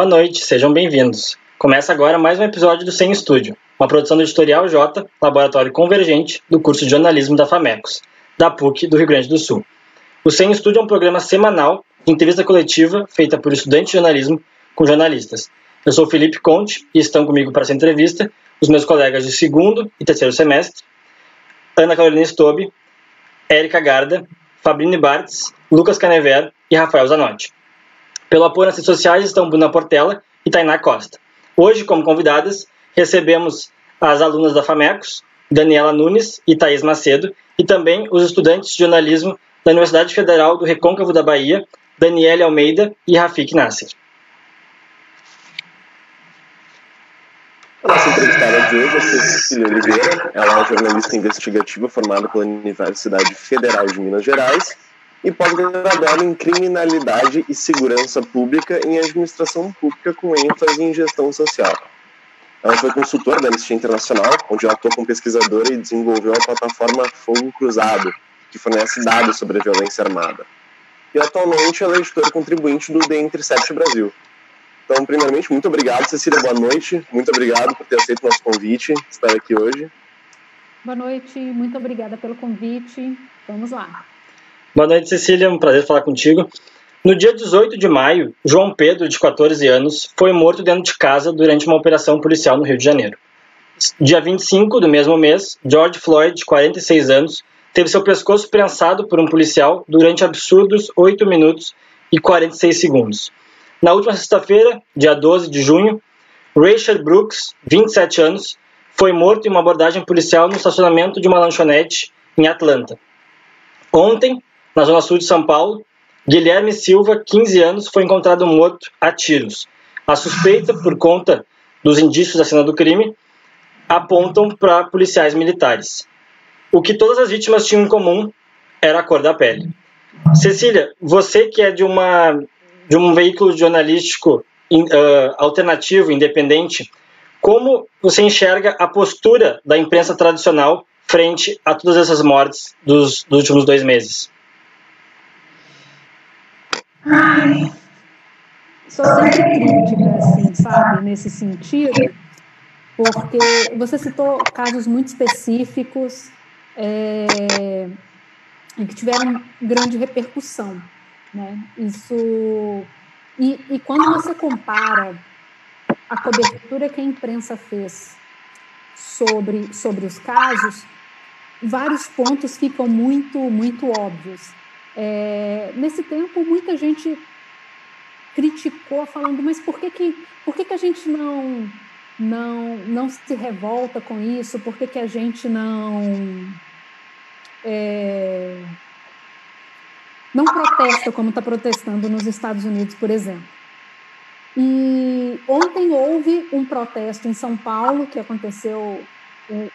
Boa noite, sejam bem-vindos. Começa agora mais um episódio do Sem Estúdio, uma produção do Editorial J, Laboratório Convergente, do curso de jornalismo da FAMECOS, da PUC do Rio Grande do Sul. O Sem Estúdio é um programa semanal de entrevista coletiva feita por estudantes de jornalismo com jornalistas. Eu sou Felipe Conte e estão comigo para essa entrevista os meus colegas de segundo e terceiro semestre, Ana Carolina Stobe, Érica Garda, Fabrini Bartz, Lucas Canever e Rafael Zanotti. Pelo apoio nas redes sociais estão Bruna Portela e Tainá Costa. Hoje, como convidadas, recebemos as alunas da FAMECOS, Daniela Nunes e Thaís Macedo, e também os estudantes de jornalismo da Universidade Federal do Recôncavo da Bahia, Daniele Almeida e Rafik Nasser. Nossa entrevistada de hoje é Cecília Oliveira. Ela é jornalista investigativa formada pela Universidade Federal de Minas Gerais e pós-graduada em Criminalidade e Segurança Pública em Administração Pública com ênfase em Gestão Social. Ela foi consultora da Anistia Internacional, onde atuou como pesquisadora e desenvolveu a plataforma Fogo Cruzado, que fornece dados sobre a violência armada. E atualmente ela é editora contribuinte do The Intercept Brasil. Então, primeiramente, muito obrigado, Cecília, boa noite. Muito obrigado por ter aceito o nosso convite, estar aqui hoje. Boa noite, muito obrigada pelo convite. Vamos lá. Boa noite, Cecília. É um prazer falar contigo. No dia 18 de maio, João Pedro, de 14 anos, foi morto dentro de casa durante uma operação policial no Rio de Janeiro. Dia 25 do mesmo mês, George Floyd, de 46 anos, teve seu pescoço prensado por um policial durante absurdos 8 minutos e 46 segundos. Na última sexta-feira, dia 12 de junho, Rachel Brooks, 27 anos, foi morto em uma abordagem policial no estacionamento de uma lanchonete em Atlanta. Ontem, na zona sul de São Paulo, Guilherme Silva, 15 anos, foi encontrado morto a tiros. A suspeita, por conta dos indícios da cena do crime, apontam para policiais militares. O que todas as vítimas tinham em comum era a cor da pele. Cecília, você que é de, uma, de um veículo jornalístico uh, alternativo, independente, como você enxerga a postura da imprensa tradicional frente a todas essas mortes dos, dos últimos dois meses? Ai, sou sempre crítica, assim, sabe, nesse sentido, porque você citou casos muito específicos é, que tiveram grande repercussão, né? Isso e, e quando você compara a cobertura que a imprensa fez sobre sobre os casos, vários pontos ficam muito muito óbvios. É, nesse tempo, muita gente criticou, falando, mas por que, que, por que, que a gente não, não, não se revolta com isso? Por que, que a gente não. É, não protesta como está protestando nos Estados Unidos, por exemplo. E ontem houve um protesto em São Paulo que aconteceu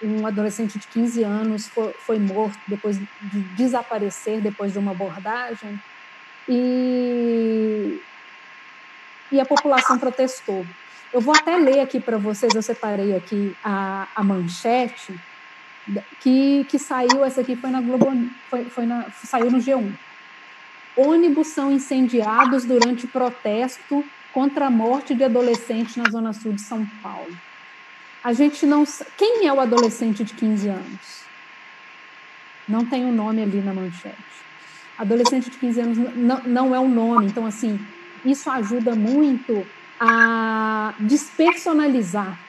um adolescente de 15 anos foi, foi, morto depois de desaparecer depois de uma abordagem e, e a população protestou. Eu vou até ler aqui para vocês, eu separei aqui a, a manchete que, que saiu, essa aqui foi na Globo, foi, foi na, saiu no G1. Ônibus são incendiados durante protesto contra a morte de adolescente na zona sul de São Paulo a gente não. Quem é o adolescente de 15 anos? Não tem o um nome ali na manchete. Adolescente de 15 anos não, não é um nome. Então, assim, isso ajuda muito a despersonalizar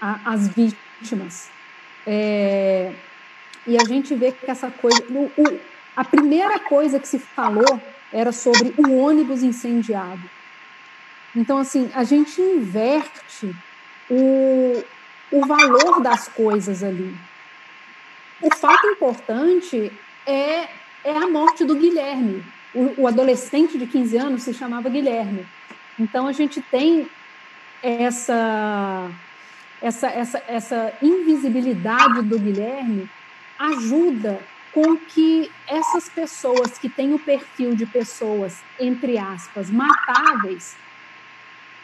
a, as vítimas. É, e a gente vê que essa coisa. O, o, a primeira coisa que se falou era sobre o ônibus incendiado. Então, assim, a gente inverte o, o valor das coisas ali. O fato importante é, é a morte do Guilherme. O, o adolescente de 15 anos se chamava Guilherme. Então a gente tem essa, essa, essa, essa invisibilidade do Guilherme ajuda com que essas pessoas que têm o perfil de pessoas, entre aspas, matáveis,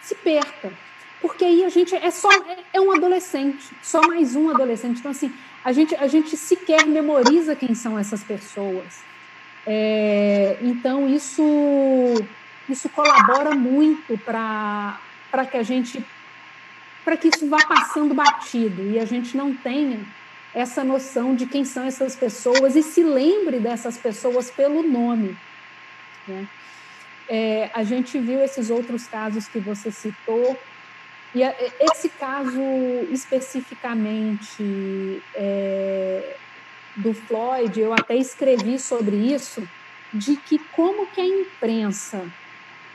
se percam porque aí a gente é só é, é um adolescente, só mais um adolescente. Então assim, a gente a gente sequer memoriza quem são essas pessoas. É, então isso isso colabora muito para que a gente para que isso vá passando batido e a gente não tenha essa noção de quem são essas pessoas e se lembre dessas pessoas pelo nome. Né? É, a gente viu esses outros casos que você citou, e esse caso especificamente é, do Floyd, eu até escrevi sobre isso, de que como que a imprensa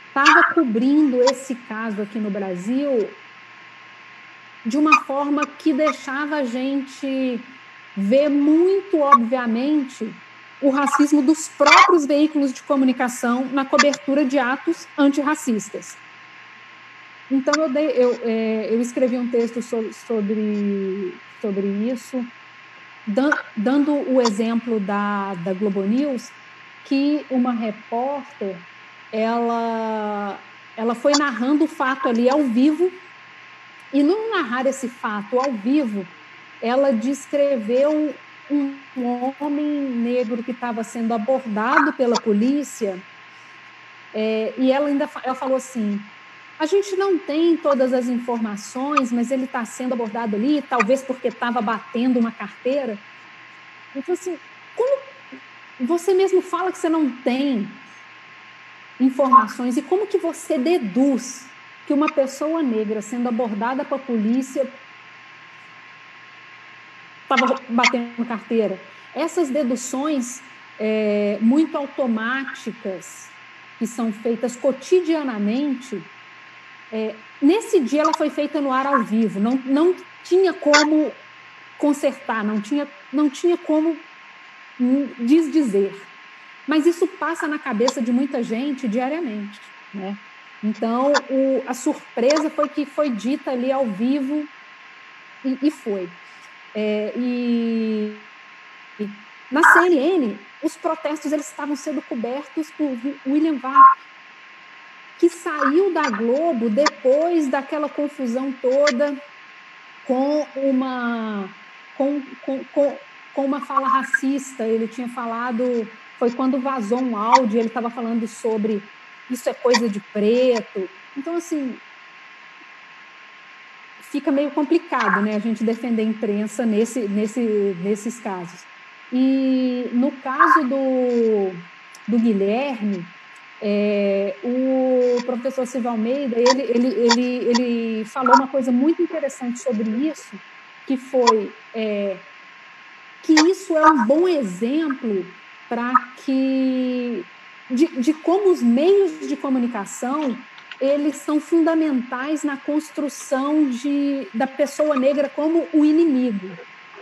estava cobrindo esse caso aqui no Brasil de uma forma que deixava a gente ver muito obviamente o racismo dos próprios veículos de comunicação na cobertura de atos antirracistas. Então, eu, dei, eu, é, eu escrevi um texto sobre, sobre, sobre isso, dando o exemplo da, da Globo News, que uma repórter ela, ela foi narrando o fato ali ao vivo, e no narrar esse fato ao vivo, ela descreveu um homem negro que estava sendo abordado pela polícia, é, e ela ainda ela falou assim: a gente não tem todas as informações, mas ele está sendo abordado ali, talvez porque estava batendo uma carteira. Então, assim, como você mesmo fala que você não tem informações, e como que você deduz que uma pessoa negra sendo abordada pela polícia estava batendo carteira? Essas deduções é, muito automáticas que são feitas cotidianamente é, nesse dia ela foi feita no ar ao vivo, não, não tinha como consertar, não tinha, não tinha como desdizer. Mas isso passa na cabeça de muita gente diariamente. Né? Então, o, a surpresa foi que foi dita ali ao vivo e, e foi. É, e, e, na CNN, os protestos eles estavam sendo cobertos por William Vac, que saiu da Globo depois daquela confusão toda com uma com, com, com, com uma fala racista. Ele tinha falado, foi quando vazou um áudio, ele estava falando sobre isso é coisa de preto. Então, assim, fica meio complicado, né, a gente defender a imprensa nesse, nesse, nesses casos. E no caso do, do Guilherme, é, o professor Silva Almeida, ele, ele, ele, ele falou uma coisa muito interessante sobre isso, que foi é, que isso é um bom exemplo para que de, de como os meios de comunicação eles são fundamentais na construção de, da pessoa negra como o inimigo.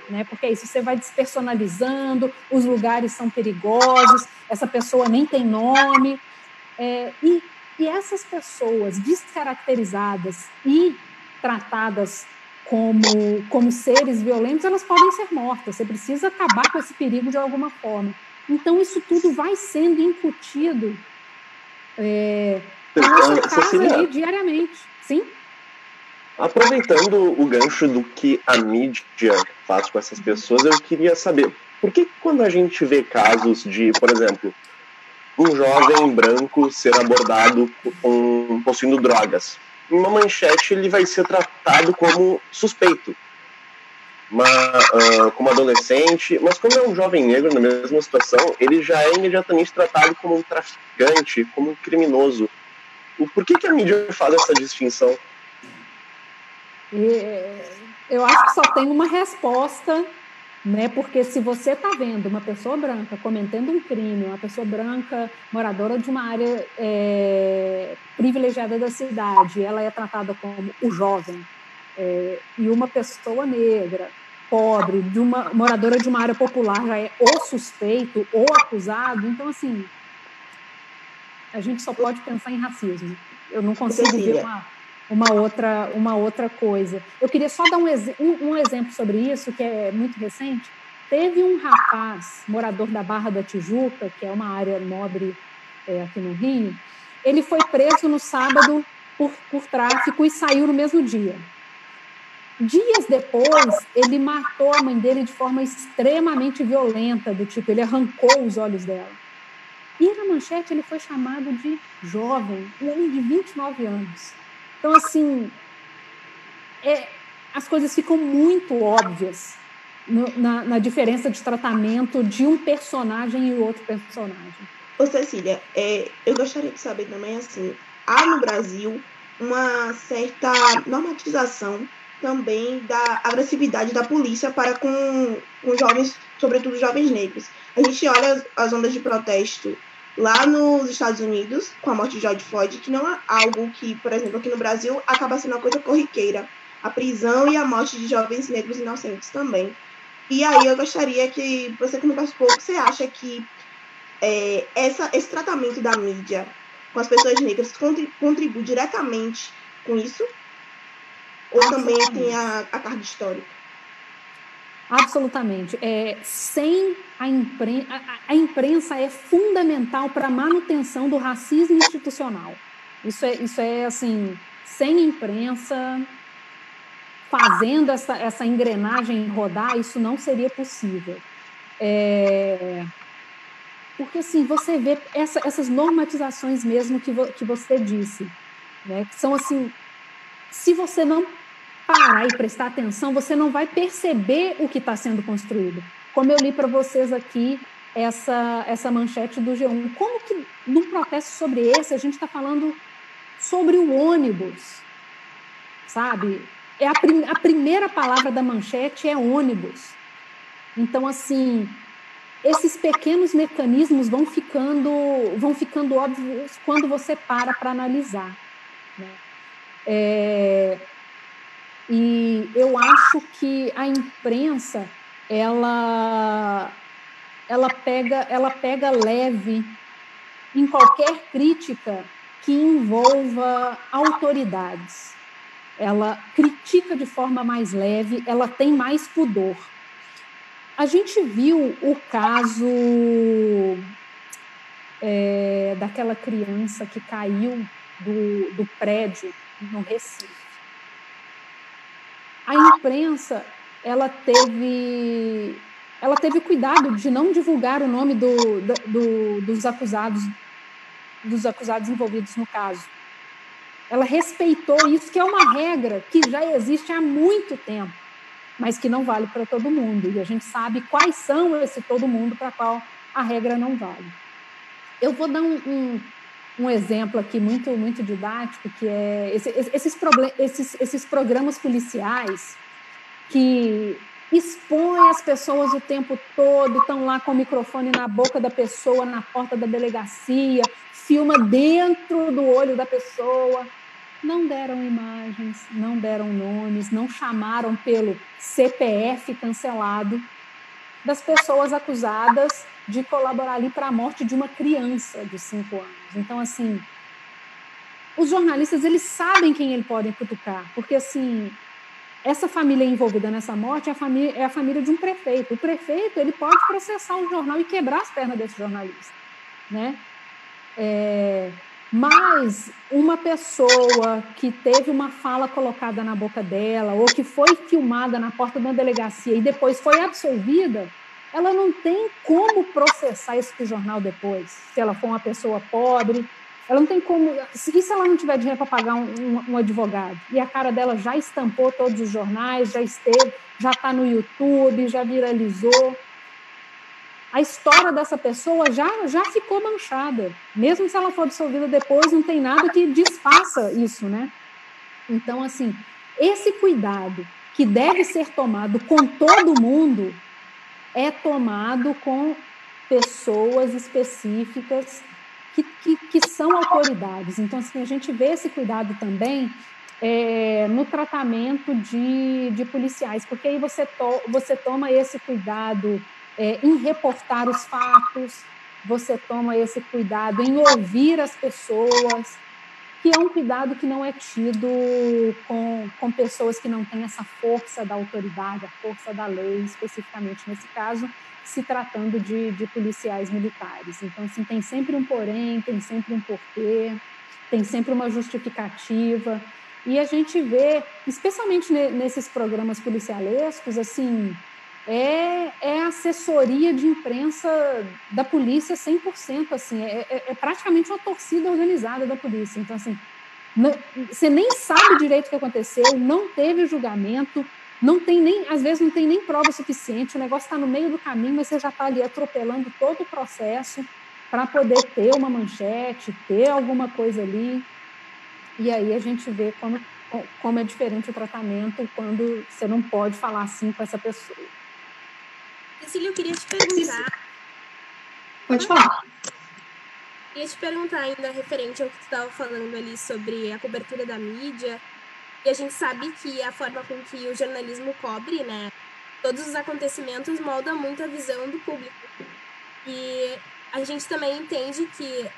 Né? Porque é isso, você vai despersonalizando, os lugares são perigosos, essa pessoa nem tem nome, é, e, e essas pessoas descaracterizadas e tratadas como, como seres violentos, elas podem ser mortas. Você precisa acabar com esse perigo de alguma forma. Então, isso tudo vai sendo incutido é, na nossa casa ali, diariamente. Sim? Aproveitando o gancho do que a mídia faz com essas pessoas, eu queria saber por que quando a gente vê casos de, por exemplo, um jovem branco ser abordado com, possuindo drogas. Em uma manchete, ele vai ser tratado como suspeito, uma, uh, como adolescente, mas como é um jovem negro na mesma situação, ele já é imediatamente tratado como um traficante, como um criminoso. Por que, que a mídia faz essa distinção? Eu acho que só tem uma resposta né? Porque se você está vendo uma pessoa branca cometendo um crime, uma pessoa branca moradora de uma área é, privilegiada da cidade, ela é tratada como o jovem, é, e uma pessoa negra, pobre, de uma moradora de uma área popular já é ou suspeito ou acusado, então assim a gente só pode pensar em racismo. Eu não consigo ver uma uma outra, uma outra coisa. Eu queria só dar um, um, um exemplo sobre isso, que é muito recente. Teve um rapaz, morador da Barra da Tijuca, que é uma área nobre é, aqui no Rio, ele foi preso no sábado por, por tráfico e saiu no mesmo dia. Dias depois, ele matou a mãe dele de forma extremamente violenta, do tipo, ele arrancou os olhos dela. E era manchete ele foi chamado de jovem, um homem de 29 anos. Então, assim, é, as coisas ficam muito óbvias no, na, na, diferença de tratamento de um personagem e outro personagem. Ô Cecília, é, eu gostaria de saber também, assim, há no Brasil uma certa normatização também da agressividade da polícia para com, com jovens, sobretudo jovens negros. A gente olha as ondas de protesto lá nos Estados Unidos, com a morte de George Floyd, que não é algo que, por exemplo, aqui no Brasil acaba sendo uma coisa corriqueira. A prisão e a morte de jovens negros inocentes também. E aí eu gostaria que você comentasse um pouco, você acha que é, essa, esse tratamento da mídia com as pessoas negras contribui diretamente com isso? Ou também tem a, a carga histórica? Absolutamente. É, sem a imprensa, a, a imprensa é fundamental para a manutenção do racismo institucional. Isso é, isso é assim, sem imprensa fazendo essa, essa engrenagem rodar, isso não seria possível. É, porque assim, você vê essa, essas normatizações mesmo que, vo, que você disse, né, que são assim, se você não parar e prestar atenção, você não vai perceber o que está sendo construído. Como eu li para vocês aqui essa, essa manchete do G1. Como que num protesto sobre esse a gente está falando sobre o ônibus, sabe? É a, prim, a primeira palavra da manchete é ônibus. Então, assim, esses pequenos mecanismos vão ficando, vão ficando óbvios quando você para para analisar. Né? É, e eu acho que a imprensa ela ela pega ela pega leve em qualquer crítica que envolva autoridades. Ela critica de forma mais leve, ela tem mais pudor. A gente viu o caso é, daquela criança que caiu do, do prédio no Recife a imprensa ela teve ela teve cuidado de não divulgar o nome do, do, dos acusados dos acusados envolvidos no caso. Ela respeitou isso, que é uma regra que já existe há muito tempo, mas que não vale para todo mundo. E a gente sabe quais são esse todo mundo para qual a regra não vale. Eu vou dar um, um, um exemplo aqui muito muito didático que é esse, esses, esses, esses programas policiais que expõem as pessoas o tempo todo, estão lá com o microfone na boca da pessoa, na porta da delegacia, filma dentro do olho da pessoa. Não deram imagens, não deram nomes, não chamaram pelo CPF cancelado das pessoas acusadas de colaborar ali para a morte de uma criança de cinco anos. Então, assim, os jornalistas eles sabem quem eles podem cutucar, porque assim essa família envolvida nessa morte é a família, é a família de um prefeito. O prefeito ele pode processar um jornal e quebrar as pernas desse jornalista, né? É, mas uma pessoa que teve uma fala colocada na boca dela ou que foi filmada na porta de uma delegacia e depois foi absolvida, ela não tem como processar esse jornal depois, se ela for uma pessoa pobre. Ela não tem como. E se ela não tiver dinheiro para pagar um, um, um, advogado? E a cara dela já estampou todos os jornais, já esteve, já está no YouTube, já viralizou. A história dessa pessoa já, já ficou manchada. Mesmo se ela for dissolvida depois, não tem nada que desfaça isso, né? Então, assim, esse cuidado que deve ser tomado com todo mundo é tomado com pessoas específicas que, que, que são autoridades. Então, assim, a gente vê esse cuidado também é, no tratamento de, de policiais, porque aí você, to, você toma esse cuidado é, em reportar os fatos, você toma esse cuidado em ouvir as pessoas, que é um cuidado que não é tido com, com pessoas que não têm essa força da autoridade, a força da lei, especificamente nesse caso, se tratando de, de policiais militares. Então, assim, tem sempre um porém, tem sempre um porquê, tem sempre uma justificativa. E a gente vê, especialmente nesses programas policialescos, assim, é, é assessoria de imprensa da polícia 100%, assim, é, é, é praticamente uma torcida organizada da polícia. Então, assim, não, você nem sabe direito o que aconteceu, não teve julgamento, não tem nem, às vezes não tem nem prova suficiente, o negócio está no meio do caminho, mas você já está ali atropelando todo o processo para poder ter uma manchete, ter alguma coisa ali. E aí a gente vê como, como é diferente o tratamento quando você não pode falar assim com essa pessoa. Cecília, eu queria te perguntar. Pode falar. Queria te perguntar ainda referente ao que tu estava falando ali sobre a cobertura da mídia. E a gente sabe que a forma com que o jornalismo cobre, né, todos os acontecimentos molda muito a visão do público. E a gente também entende que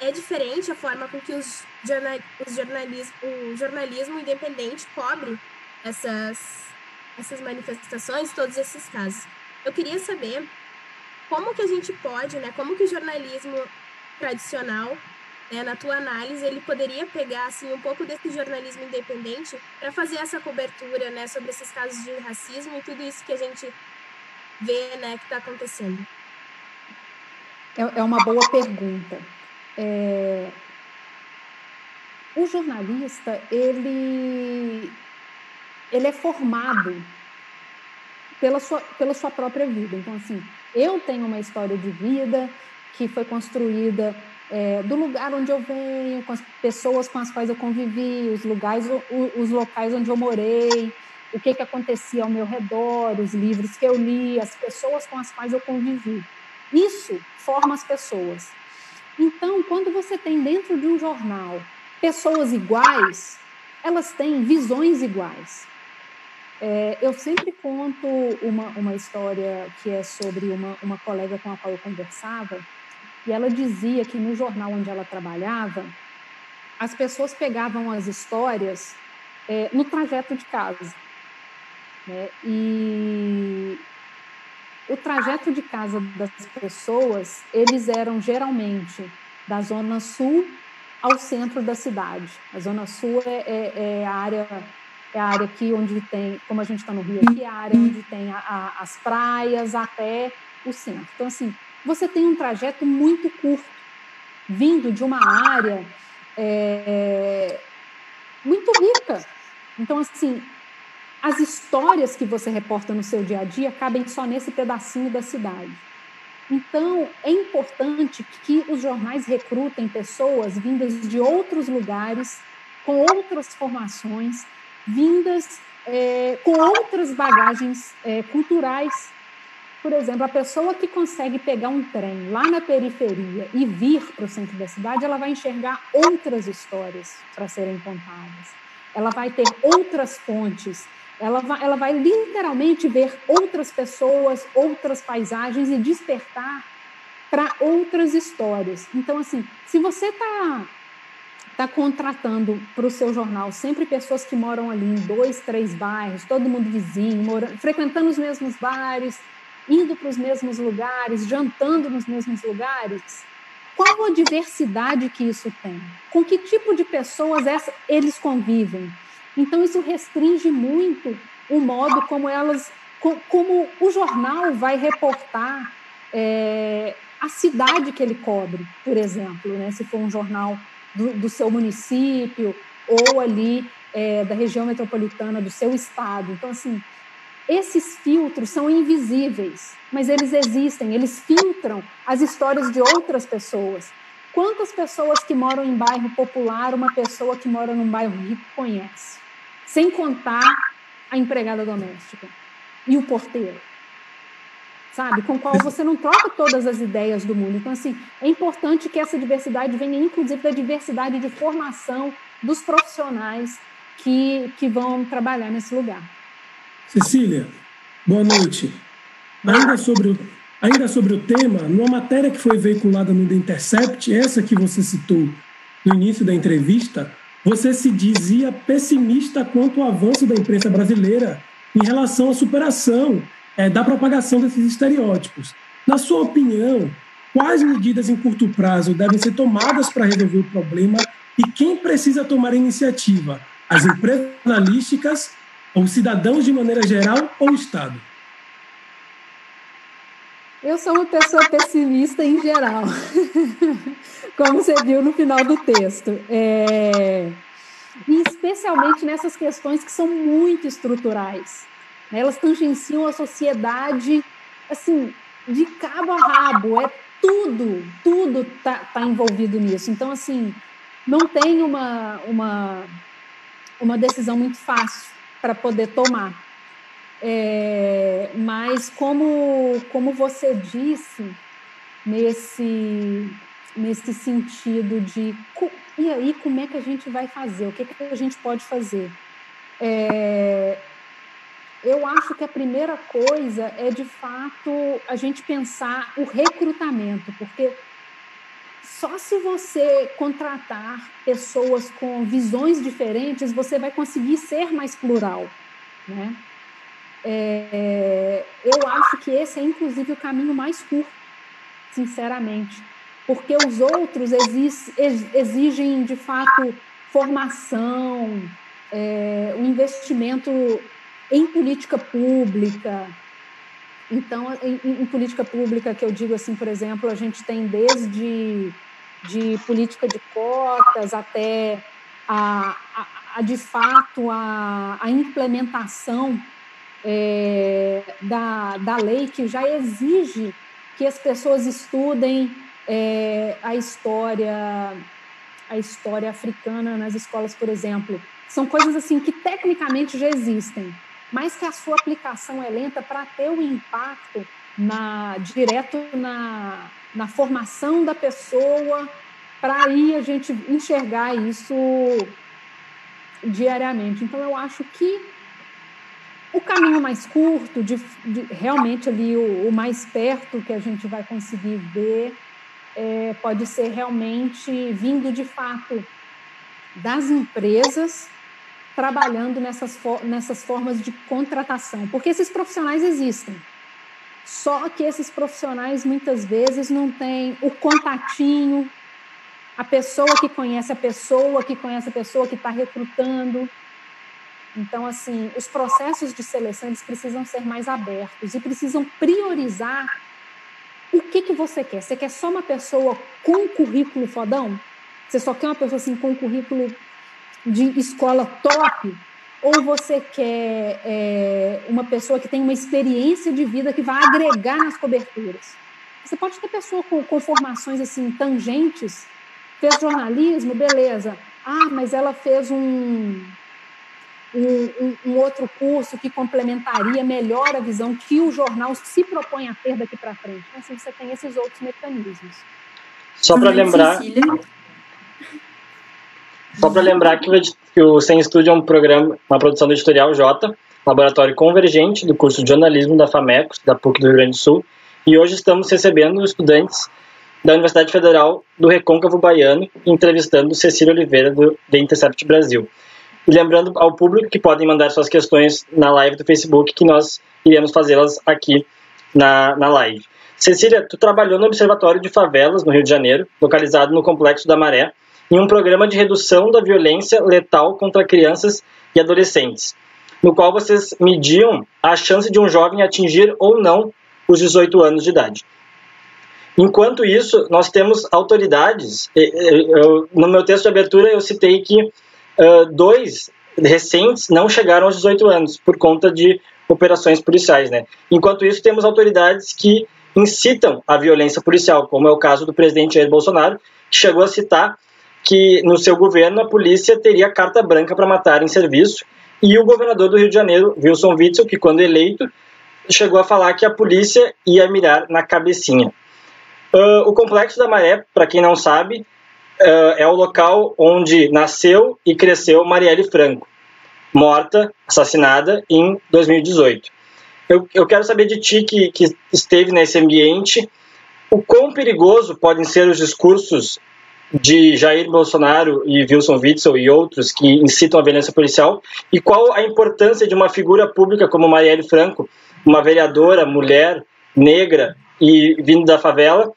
é diferente a forma com que os jornal, os jornalismo, o jornalismo independente cobre essas, essas manifestações, todos esses casos. Eu queria saber como que a gente pode, né, como que o jornalismo tradicional, né, na tua análise, ele poderia pegar assim um pouco desse jornalismo independente para fazer essa cobertura, né, sobre esses casos de racismo e tudo isso que a gente vê, né, que está acontecendo. É, é uma boa pergunta. É... O jornalista, ele, ele é formado pela sua, pela sua própria vida. Então, assim, eu tenho uma história de vida que foi construída é, do lugar onde eu venho, com as pessoas com as quais eu convivi, os lugares, os locais onde eu morei, o que, que acontecia ao meu redor, os livros que eu li, as pessoas com as quais eu convivi. Isso forma as pessoas. Então, quando você tem dentro de um jornal pessoas iguais, elas têm visões iguais. É, eu sempre conto uma, uma história que é sobre uma, uma colega com a qual eu conversava, e ela dizia que no jornal onde ela trabalhava, as pessoas pegavam as histórias é, no trajeto de casa. Né? E o trajeto de casa das pessoas, eles eram geralmente da zona sul ao centro da cidade. A zona sul é, é, é a área é a área aqui onde tem, como a gente está no Rio aqui, é a área onde tem a, a, as praias até o centro. Então, assim, você tem um trajeto muito curto, vindo de uma área é, muito rica. Então, assim, as histórias que você reporta no seu dia a dia cabem só nesse pedacinho da cidade. Então, é importante que os jornais recrutem pessoas vindas de outros lugares, com outras formações, vindas é, com outras bagagens é, culturais. Por exemplo, a pessoa que consegue pegar um trem lá na periferia e vir para o centro da cidade, ela vai enxergar outras histórias para serem contadas. Ela vai ter outras pontes ela vai, ela vai literalmente ver outras pessoas, outras paisagens e despertar para outras histórias. Então, assim, se você está tá contratando para o seu jornal sempre pessoas que moram ali em dois, três bairros, todo mundo vizinho, morando, frequentando os mesmos bares, indo para os mesmos lugares, jantando nos mesmos lugares, qual a diversidade que isso tem? Com que tipo de pessoas essa, eles convivem? Então, isso restringe muito o modo como elas, como o jornal vai reportar é, a cidade que ele cobre, por exemplo, né? se for um jornal do, do seu município ou ali é, da região metropolitana do seu estado. Então, assim, esses filtros são invisíveis, mas eles existem, eles filtram as histórias de outras pessoas. Quantas pessoas que moram em bairro popular, uma pessoa que mora num bairro rico conhece? sem contar a empregada doméstica e o porteiro, sabe? Com qual você não troca todas as ideias do mundo. Então, assim, é importante que essa diversidade venha, inclusive, da diversidade de formação dos profissionais que, que vão trabalhar nesse lugar. Cecília, boa noite. Ainda sobre, o, ainda sobre o tema, numa matéria que foi veiculada no The Intercept, essa que você citou no início da entrevista, você se dizia pessimista quanto ao avanço da imprensa brasileira em relação à superação é, da propagação desses estereótipos. Na sua opinião, quais medidas em curto prazo devem ser tomadas para resolver o problema e quem precisa tomar a iniciativa? As empresas jornalísticas, os cidadãos de maneira geral ou o Estado? Eu sou uma pessoa pessimista em geral, como você viu no final do texto. É... E especialmente nessas questões que são muito estruturais. Elas tangenciam a sociedade, assim, de cabo a rabo. É tudo, tudo está tá envolvido nisso. Então, assim, não tem uma, uma, uma decisão muito fácil para poder tomar. É, mas como, como você disse, nesse, nesse sentido de e aí como é que a gente vai fazer? O que, que a gente pode fazer? É, eu acho que a primeira coisa é de fato a gente pensar o recrutamento, porque só se você contratar pessoas com visões diferentes, você vai conseguir ser mais plural, né? É, eu acho que esse é, inclusive, o caminho mais curto, sinceramente, porque os outros exigem, de fato, formação, é, um investimento em política pública. Então, em, em, política pública, que eu digo assim, por exemplo, a gente tem desde de política de cotas até a, a, a de fato a, a implementação é, da, da lei que já exige que as pessoas estudem é, a história a história africana nas escolas, por exemplo. São coisas assim que tecnicamente já existem, mas que a sua aplicação é lenta para ter o um impacto na, direto na, na formação da pessoa, para aí a gente enxergar isso diariamente. Então, eu acho que o caminho mais curto, de, de realmente ali o, o, mais perto que a gente vai conseguir ver, é, pode ser realmente vindo de fato das empresas trabalhando nessas, nessas formas de contratação, porque esses profissionais existem. Só que esses profissionais muitas vezes não têm o contatinho, a pessoa que conhece a pessoa, que conhece a pessoa que está recrutando. Então, assim, os processos de seleção eles precisam ser mais abertos e precisam priorizar o que, que você quer. Você quer só uma pessoa com currículo fodão? Você só quer uma pessoa assim com currículo de escola top? Ou você quer é, uma pessoa que tem uma experiência de vida que vai agregar nas coberturas? Você pode ter pessoa com, com formações assim tangentes, fez jornalismo, beleza. Ah, mas ela fez um um, um, outro curso que complementaria melhor a visão que o jornal se propõe a ter daqui para frente. Então, assim, você tem esses outros mecanismos. Só para lembrar. Cecília. Só para lembrar que, o Sem Estúdio é um programa, uma produção do Editorial J, laboratório convergente do curso de jornalismo da FAMECOS, da PUC do Rio Grande do Sul, e hoje estamos recebendo estudantes da Universidade Federal do Recôncavo Baiano, entrevistando Cecília Oliveira, do The Intercept Brasil. E lembrando ao público que podem mandar suas questões na live do Facebook, que nós iremos fazê-las aqui na, na live. Cecília, tu trabalhou no Observatório de Favelas, no Rio de Janeiro, localizado no Complexo da Maré, em um programa de redução da violência letal contra crianças e adolescentes, no qual vocês mediam a chance de um jovem atingir ou não os 18 anos de idade. Enquanto isso, nós temos autoridades. No meu texto de abertura, eu citei que dois recentes não chegaram aos 18 anos por conta de operações policiais. Né? Enquanto isso, temos autoridades que incitam a violência policial, como é o caso do presidente Jair Bolsonaro, que chegou a citar que no seu governo a polícia teria carta branca para matar em serviço, e o governador do Rio de Janeiro, Wilson Witzel, que quando eleito, chegou a falar que a polícia ia mirar na cabecinha. Uh, o Complexo da Maré, para quem não sabe, uh, é o local onde nasceu e cresceu Marielle Franco, morta, assassinada em 2018. Eu, eu quero saber de ti, que, que esteve nesse ambiente, o quão perigoso podem ser os discursos de Jair Bolsonaro e Wilson Witzel e outros que incitam a violência policial e qual a importância de uma figura pública como Marielle Franco, uma vereadora, mulher, negra e vindo da favela,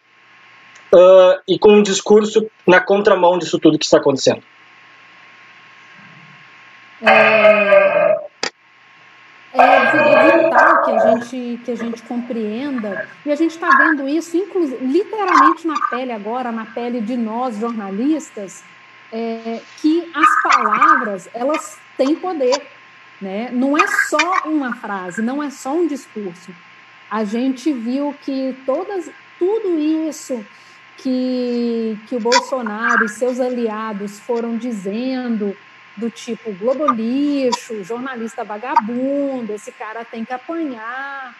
uh, e com um discurso na contramão disso tudo que está acontecendo. É, é, que a gente, que a gente compreenda, e a gente está vendo isso literalmente na pele agora, na pele de nós jornalistas, é, que as palavras elas têm poder, né? Não é só uma frase, não é só um discurso. A gente viu que todas, tudo isso que, que o Bolsonaro e seus aliados foram dizendo do tipo globo lixo, jornalista vagabundo, esse cara tem que apanhar.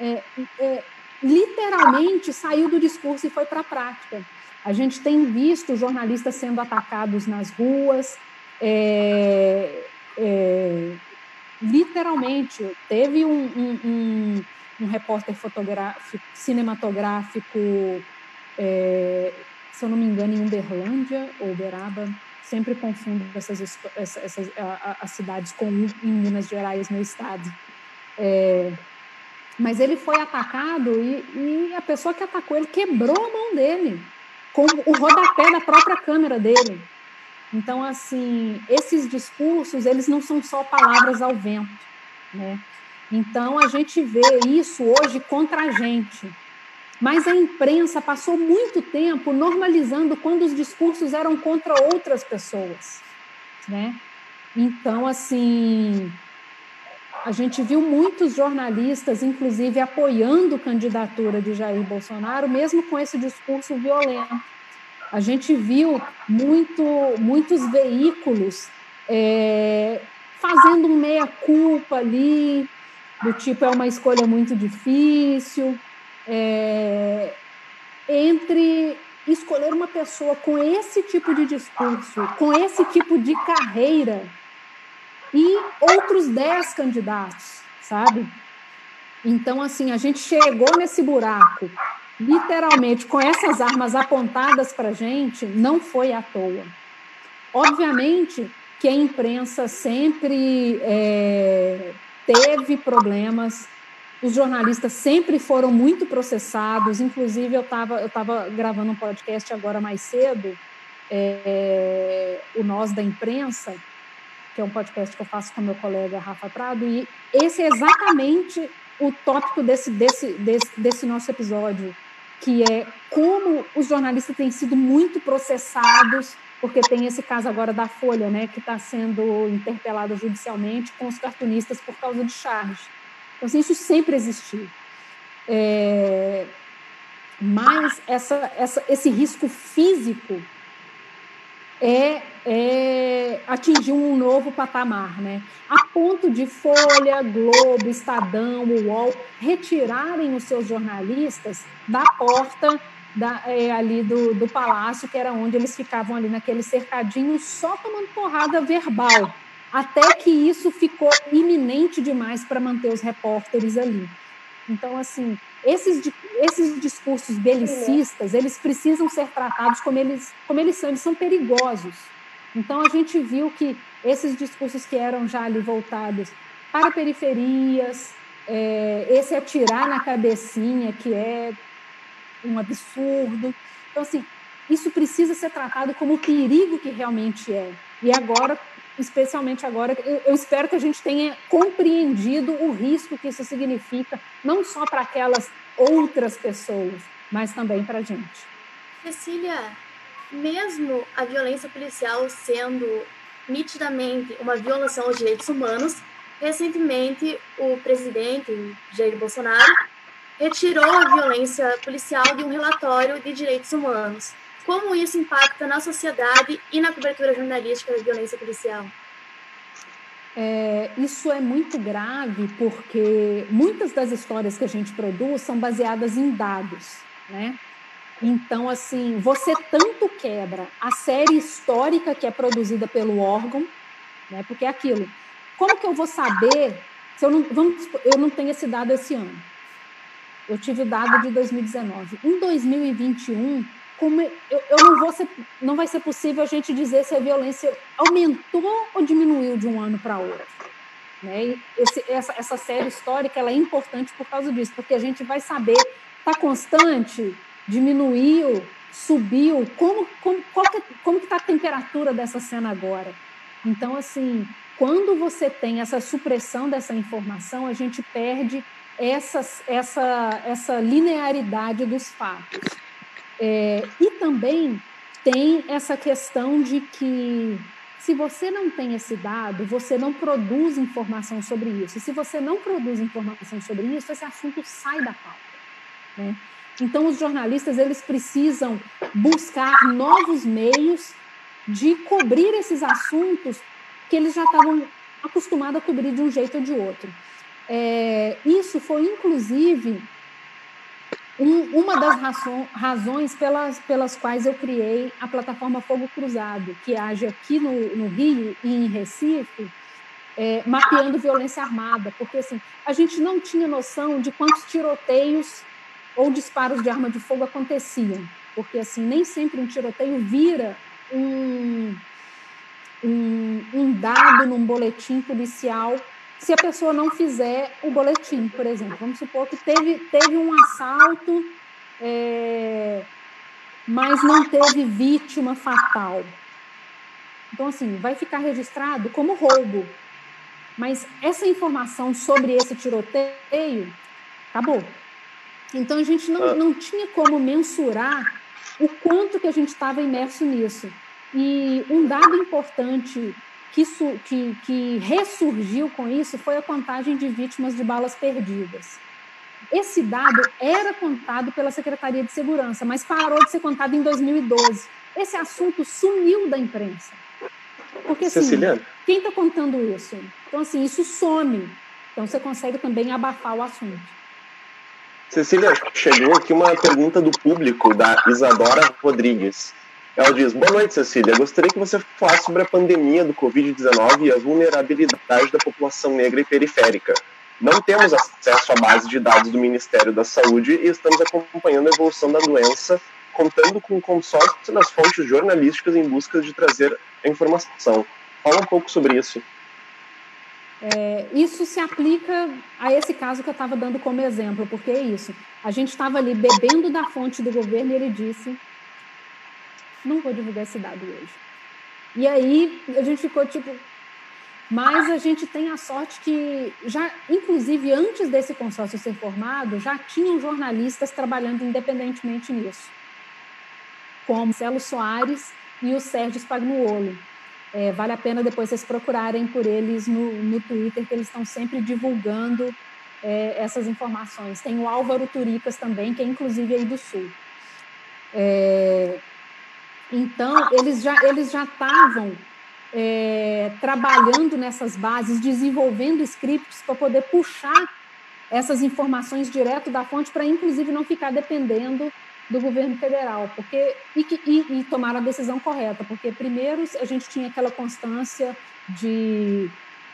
É, é, literalmente saiu do discurso e foi para a prática. A gente tem visto jornalistas sendo atacados nas ruas, é, é literalmente. Teve um, um, um, um repórter fotográfico, cinematográfico, é, se eu não me engano, em Uberlândia ou Uberaba, sempre confundo essas, essas, essas as cidades com em Minas Gerais, no estado. É, mas ele foi atacado e, e, a pessoa que atacou ele quebrou a mão dele com o rodapé da própria câmera dele. Então, assim, esses discursos, eles não são só palavras ao vento, né? Então, a gente vê isso hoje contra a gente. Mas a imprensa passou muito tempo normalizando quando os discursos eram contra outras pessoas, né? Então, assim, a gente viu muitos jornalistas, inclusive, apoiando a candidatura de Jair Bolsonaro, mesmo com esse discurso violento. A gente viu muito, muitos veículos é, fazendo um meia-culpa ali, do tipo, é uma escolha muito difícil, é, entre escolher uma pessoa com esse tipo de discurso, com esse tipo de carreira, e outros dez candidatos, sabe? Então, assim, a gente chegou nesse buraco, literalmente, com essas armas apontadas para a gente, não foi à toa. Obviamente que a imprensa sempre é, teve problemas, os jornalistas sempre foram muito processados, inclusive eu estava eu tava gravando um podcast agora mais cedo, é, o Nós da Imprensa, que é um podcast que eu faço com meu colega Rafa Prado, e esse é exatamente o tópico desse, desse, desse, desse nosso episódio, que é como os jornalistas têm sido muito processados, porque tem esse caso agora da Folha, né, que está sendo interpelado judicialmente com os cartunistas por causa de charge. Então, assim, isso sempre existiu. É, mas essa, essa, esse risco físico é, é atingir um novo patamar, né? A ponto de Folha, Globo, Estadão, UOL retirarem os seus jornalistas da porta da, é, ali do, do palácio, que era onde eles ficavam ali naquele cercadinho, só tomando porrada verbal, até que isso ficou iminente demais para manter os repórteres ali. Então, assim, esses, esses discursos belicistas, eles precisam ser tratados como eles, como eles são, eles são perigosos. Então, a gente viu que esses discursos que eram já ali voltados para periferias, é, esse atirar na cabecinha, que é um absurdo. Então, assim, isso precisa ser tratado como o perigo que realmente é. E agora, especialmente agora, eu espero que a gente tenha compreendido o risco que isso significa, não só para aquelas outras pessoas, mas também para a gente. Cecília, mesmo a violência policial sendo nitidamente uma violação aos direitos humanos, recentemente o presidente Jair Bolsonaro retirou a violência policial de um relatório de direitos humanos como isso impacta na sociedade e na cobertura jornalística da violência policial? É, isso é muito grave porque muitas das histórias que a gente produz são baseadas em dados, né? Então, assim, você tanto quebra a série histórica que é produzida pelo órgão, né? Porque é aquilo. Como que eu vou saber se eu não, vamos, eu não tenho esse dado esse ano? Eu tive o dado de 2019. Em 2021, como eu, eu não vou ser, não vai ser possível a gente dizer se a violência aumentou ou diminuiu de um ano para outro. Né? Esse, essa, essa série histórica ela é importante por causa disso, porque a gente vai saber está constante, diminuiu, subiu, como como que, como está a temperatura dessa cena agora. Então assim, quando você tem essa supressão dessa informação, a gente perde essa, essa, essa linearidade dos fatos. É, e também tem essa questão de que se você não tem esse dado, você não produz informação sobre isso. E se você não produz informação sobre isso, esse assunto sai da pauta. Né? Então, os jornalistas eles precisam buscar novos meios de cobrir esses assuntos que eles já estavam acostumados a cobrir de um jeito ou de outro. É, isso foi, inclusive, um, uma das razões pelas, pelas quais eu criei a plataforma Fogo Cruzado, que age aqui no, no Rio e em Recife, é, mapeando violência armada, porque assim, a gente não tinha noção de quantos tiroteios ou disparos de arma de fogo aconteciam, porque assim, nem sempre um tiroteio vira um, um, um dado num boletim policial se a pessoa não fizer o boletim, por exemplo. Vamos supor que teve, teve um assalto, é, mas não teve vítima fatal. Então, assim, vai ficar registrado como roubo. Mas essa informação sobre esse tiroteio acabou. Então, a gente não, ah. não tinha como mensurar o quanto que a gente estava imerso nisso. E um dado importante que, que, que ressurgiu com isso foi a contagem de vítimas de balas perdidas. Esse dado era contado pela Secretaria de Segurança, mas parou de ser contado em 2012. Esse assunto sumiu da imprensa. Porque, assim, Ceciliano. quem está contando isso? Então, assim, isso some. Então, você consegue também abafar o assunto. Cecília, chegou aqui uma pergunta do público, da Isadora Rodrigues. Ela diz: Boa noite, Cecília. Gostaria que você falasse sobre a pandemia do Covid-19 e a vulnerabilidade da população negra e periférica. Não temos acesso à base de dados do Ministério da Saúde e estamos acompanhando a evolução da doença, contando com consórcio nas fontes jornalísticas em busca de trazer a informação. Fala um pouco sobre isso. É, isso se aplica a esse caso que eu estava dando como exemplo, porque é isso. A gente estava ali bebendo da fonte do governo e ele disse: não vou divulgar esse dado hoje. E aí a gente ficou tipo. Mas a gente tem a sorte que, já, inclusive antes desse consórcio ser formado, já tinham jornalistas trabalhando independentemente nisso, como Celo Soares e o Sérgio Spagnuolo. É, vale a pena depois vocês procurarem por eles no, no Twitter, que eles estão sempre divulgando é, essas informações. Tem o Álvaro Turicas também, que é inclusive aí do Sul. É, então, eles já eles já estavam é, trabalhando nessas bases, desenvolvendo scripts para poder puxar essas informações direto da fonte, para inclusive não ficar dependendo do governo federal, porque e, e, e, tomar a decisão correta, porque primeiro a gente tinha aquela constância de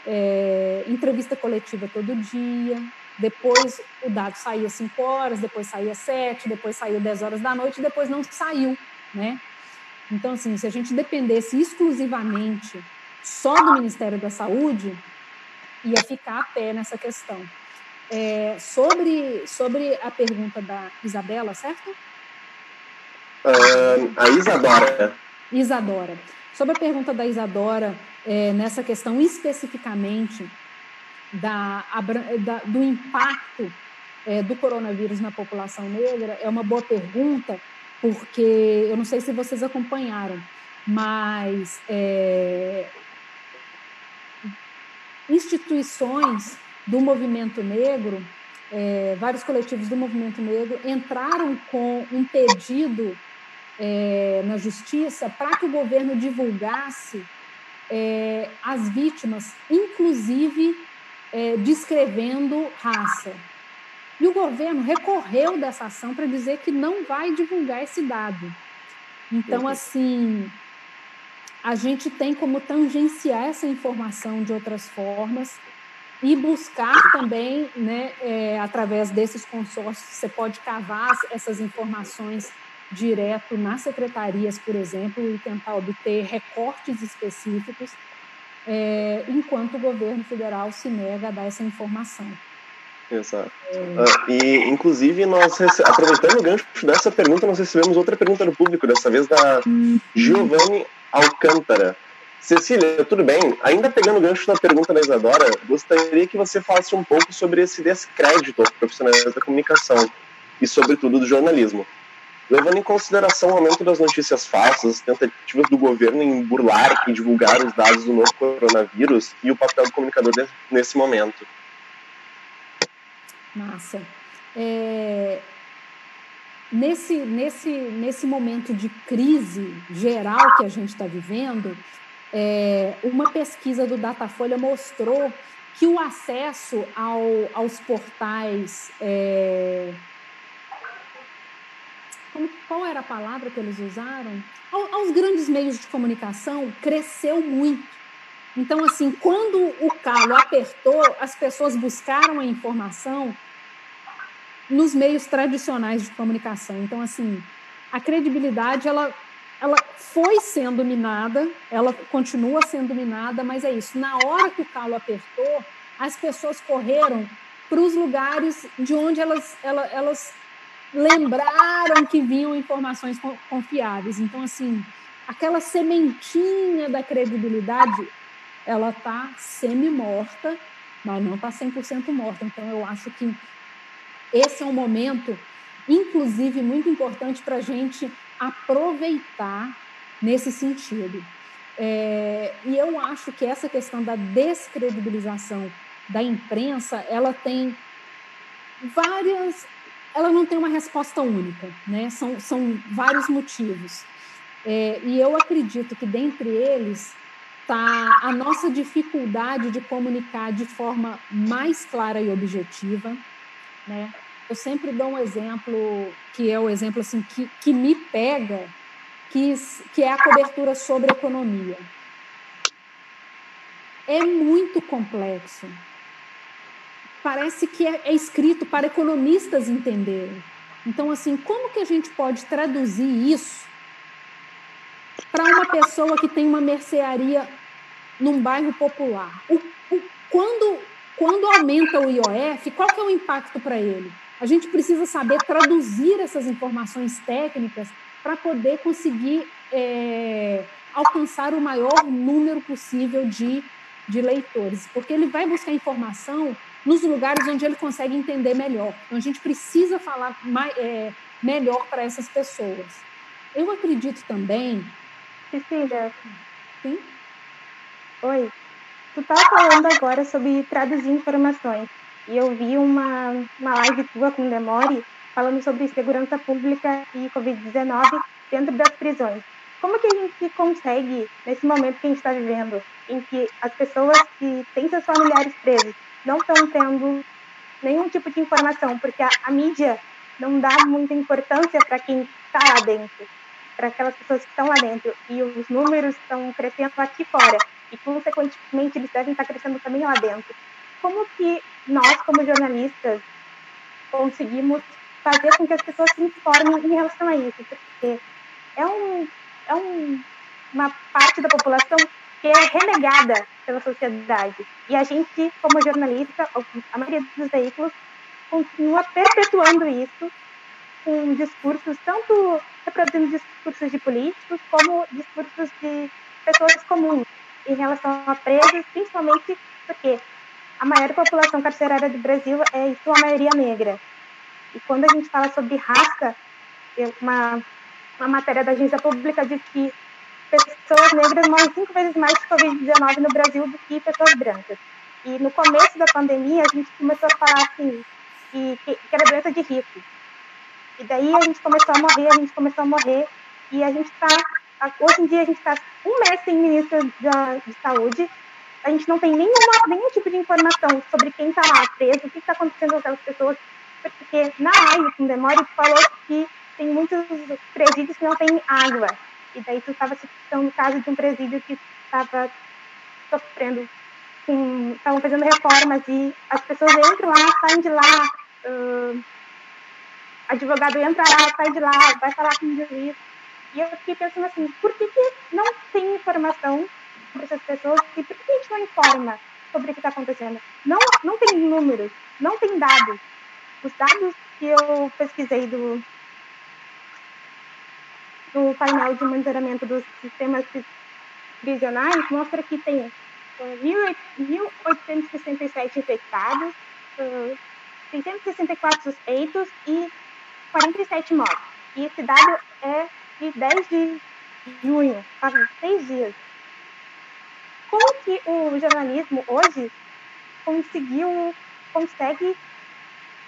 é, entrevista coletiva todo dia, depois o dado saía 5 horas, depois saía 7, depois saiu 10 horas da noite, depois não saiu, né? Então, assim, se a gente dependesse exclusivamente só do Ministério da Saúde, ia ficar a pé nessa questão. É, sobre, sobre a pergunta da Isabela, certo? Uh, a Isadora. Isadora. Sobre a pergunta da Isadora, é, nessa questão especificamente da, da do impacto é, do coronavírus na população negra, é uma boa pergunta, porque eu não sei se vocês acompanharam, mas é, instituições do movimento negro, é, vários coletivos do movimento negro entraram com um pedido é, na justiça para que o governo divulgasse é, as vítimas, inclusive é, descrevendo raça. E o governo recorreu dessa ação para dizer que não vai divulgar esse dado. Então, assim, a gente tem como tangenciar essa informação de outras formas e buscar também, né, é, através desses consórcios, você pode cavar essas informações direto nas secretarias, por exemplo, e tentar obter recortes específicos, é, enquanto o governo federal se nega a dar essa informação. Exato. Uh, e, inclusive, nós, aproveitando o gancho dessa pergunta, nós recebemos outra pergunta do público, dessa vez da Giovanni Alcântara. Cecília, tudo bem? Ainda pegando o gancho da pergunta da Isadora, gostaria que você falasse um pouco sobre esse descrédito aos profissionais da comunicação e, sobretudo, do jornalismo. Levando em consideração o aumento das notícias falsas, as tentativas do governo em burlar e divulgar os dados do novo coronavírus e o papel do comunicador nesse momento. Massa. É, nesse, nesse, nesse momento de crise geral que a gente está vivendo, é, uma pesquisa do Datafolha mostrou que o acesso ao, aos portais. É, como, qual era a palavra que eles usaram? Ao, aos grandes meios de comunicação cresceu muito. Então, assim, quando o calo apertou, as pessoas buscaram a informação nos meios tradicionais de comunicação. Então, assim, a credibilidade ela, ela foi sendo minada, ela continua sendo minada, mas é isso. Na hora que o calo apertou, as pessoas correram para os lugares de onde elas, elas, elas lembraram que vinham informações confiáveis. Então, assim, aquela sementinha da credibilidade, ela está semi-morta, mas não está 100% morta. Então, eu acho que esse é um momento, inclusive, muito importante para a gente aproveitar nesse sentido. É, e eu acho que essa questão da descredibilização da imprensa, ela tem várias, ela não tem uma resposta única, né? São, são vários motivos. É, e eu acredito que dentre eles está a nossa dificuldade de comunicar de forma mais clara e objetiva, né? eu sempre dou um exemplo que é o exemplo assim que, que me pega, que, que é a cobertura sobre economia. É muito complexo. Parece que é, é escrito para economistas entenderem. Então, assim, como que a gente pode traduzir isso para uma pessoa que tem uma mercearia num bairro popular? O, o, quando, quando aumenta o IOF, qual que é o impacto para ele? A gente precisa saber traduzir essas informações técnicas para poder conseguir é, alcançar o maior número possível de, de leitores, porque ele vai buscar informação nos lugares onde ele consegue entender melhor. Então, a gente precisa falar mais, é, melhor para essas pessoas. Eu acredito também. Cecília. Sim? Oi. Tu estava falando agora sobre traduzir informações e eu vi uma, uma live tua com Demore falando sobre segurança pública e Covid-19 dentro das prisões. Como que a gente consegue, nesse momento que a gente está vivendo, em que as pessoas que têm seus familiares presos não estão tendo nenhum tipo de informação, porque a, a mídia não dá muita importância para quem está lá dentro, para aquelas pessoas que estão lá dentro, e os números estão crescendo aqui fora, e consequentemente eles devem estar crescendo também lá dentro. Como que nós, como jornalistas, conseguimos fazer com que as pessoas se informem em relação a isso, porque é, um, é um, uma parte da população que é renegada pela sociedade. E a gente, como jornalista, a maioria dos veículos, continua perpetuando isso com discursos, tanto reproduzindo discursos de políticos, como discursos de pessoas comuns em relação a presos, principalmente porque a maior população carcerária do Brasil é, em sua maioria, negra. E quando a gente fala sobre raça, uma, uma matéria da agência pública diz que pessoas negras morrem cinco vezes mais de Covid-19 no Brasil do que pessoas brancas. E no começo da pandemia, a gente começou a falar assim, que, que, era doença de rico. E daí a gente começou a morrer, a gente começou a morrer, e a gente está, hoje em dia a gente está um mês sem ministro de saúde, a gente não tem nenhuma, nenhum tipo de informação sobre quem está lá preso, o que está acontecendo com aquelas pessoas, porque na live com Demore falou que tem muitos presídios que não têm água. E daí tu estava citando o caso de um presídio que estava sofrendo, estavam fazendo reformas e as pessoas entram lá, saem de lá, uh, advogado entra lá, sai de lá, vai falar com o juiz. E eu fiquei pensando assim, por que, que não tem informação sobre essas pessoas e por que a gente não informa sobre o que está acontecendo? Não, não tem números, não tem dados. Os dados que eu pesquisei do, do painel de monitoramento dos sistemas regionais mostra que tem 1.867 infectados, 664 suspeitos e 47 mortes. E esse dado é de 10 de junho, faz seis dias. Como que o jornalismo hoje conseguiu, consegue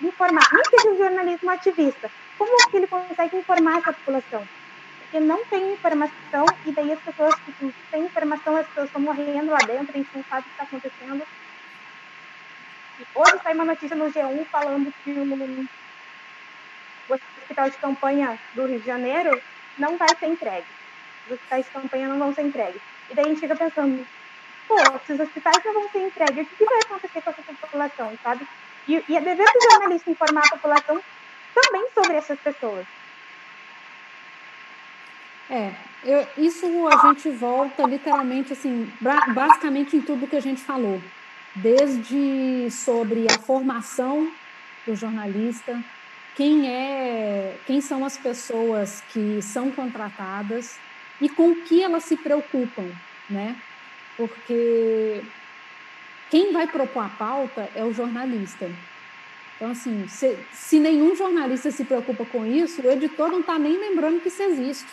informar, nem seja um jornalismo ativista, como que ele consegue informar essa população? Porque não tem informação e daí as pessoas que têm informação, as pessoas estão morrendo lá dentro, a gente não sabe o que está acontecendo. E hoje sai uma notícia no G1 falando que o hospital de campanha do Rio de Janeiro não vai ser entregue. Os hospitais de campanha não vão ser entregues. E daí a gente fica pensando, pô, se os hospitais não vão ser entregues, o que vai acontecer com essa população, sabe? E, e é dever do jornalista informar a população também sobre essas pessoas. É, eu, isso a gente volta literalmente, assim, basicamente em tudo que a gente falou. Desde sobre a formação do jornalista, quem é, quem são as pessoas que são contratadas e com o que elas se preocupam, né? Porque quem vai propor a pauta é o jornalista. Então, assim, se, se nenhum jornalista se preocupa com isso, o editor não está nem lembrando que isso existe,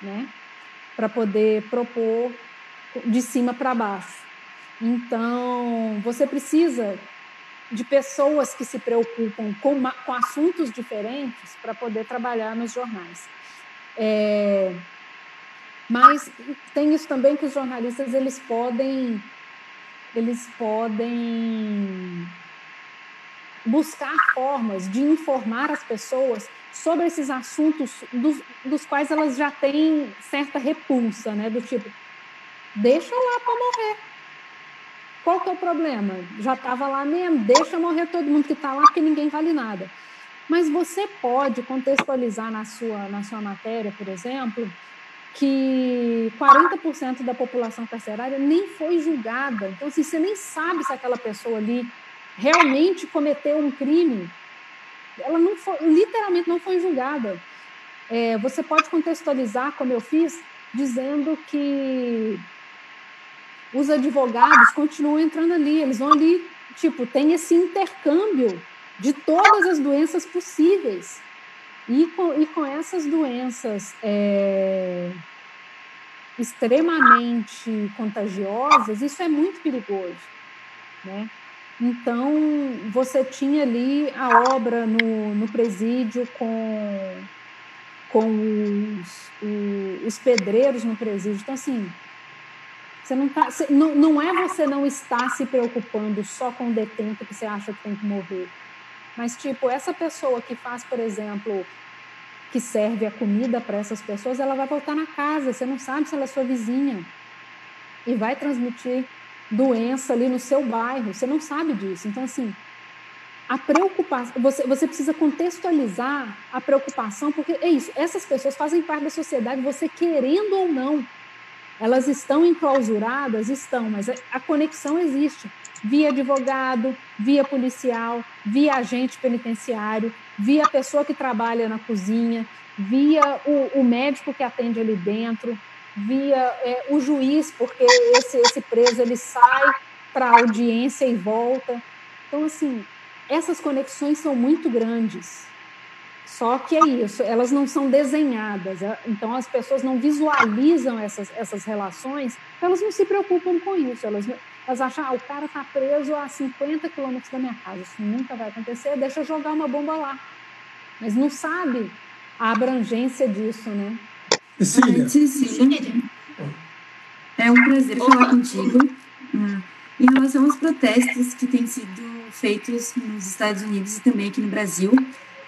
né? Para poder propor de cima para baixo. Então, você precisa de pessoas que se preocupam com, com assuntos diferentes para poder trabalhar nos jornais. É, mas tem isso também que os jornalistas eles podem eles podem buscar formas de informar as pessoas sobre esses assuntos dos, dos quais elas já têm certa repulsa, né? Do tipo, deixa lá para morrer. Qual que é o problema? Já estava lá mesmo, deixa morrer todo mundo que está lá, porque ninguém vale nada. Mas você pode contextualizar na sua, na sua matéria, por exemplo, que 40% da população carcerária nem foi julgada. Então, assim, você nem sabe se aquela pessoa ali realmente cometeu um crime. Ela não foi, literalmente não foi julgada. É, você pode contextualizar, como eu fiz, dizendo que os advogados continuam entrando ali, eles vão ali, tipo, tem esse intercâmbio de todas as doenças possíveis. E com, e com essas doenças é, extremamente contagiosas, isso é muito perigoso. Né? Então, você tinha ali a obra no, no presídio com, com os, os pedreiros no presídio. Então, assim, você não, tá, você, não, não é você não estar se preocupando só com o detento que você acha que tem que morrer. Mas, tipo, essa pessoa que faz, por exemplo, que serve a comida para essas pessoas, ela vai voltar na casa. Você não sabe se ela é sua vizinha. E vai transmitir doença ali no seu bairro. Você não sabe disso. Então, assim, a preocupação, você, você precisa contextualizar a preocupação, porque é isso, essas pessoas fazem parte da sociedade, você querendo ou não. Elas estão enclausuradas? Estão, mas a conexão existe. Via advogado, via policial, via agente penitenciário, via pessoa que trabalha na cozinha, via o, o médico que atende ali dentro, via é, o juiz, porque esse, esse preso ele sai para a audiência e volta. Então, assim, essas conexões são muito grandes. Só que é isso, elas não são desenhadas, é, então as pessoas não visualizam essas, essas relações, elas não se preocupam com isso, elas, elas acham, ah, o cara está preso a 50 quilômetros da minha casa, isso nunca vai acontecer, deixa eu jogar uma bomba lá. Mas não sabe a abrangência disso, né? Cecília. Cecília. É um prazer falar contigo. Ah, em relação aos protestos que têm sido feitos nos Estados Unidos e também aqui no Brasil,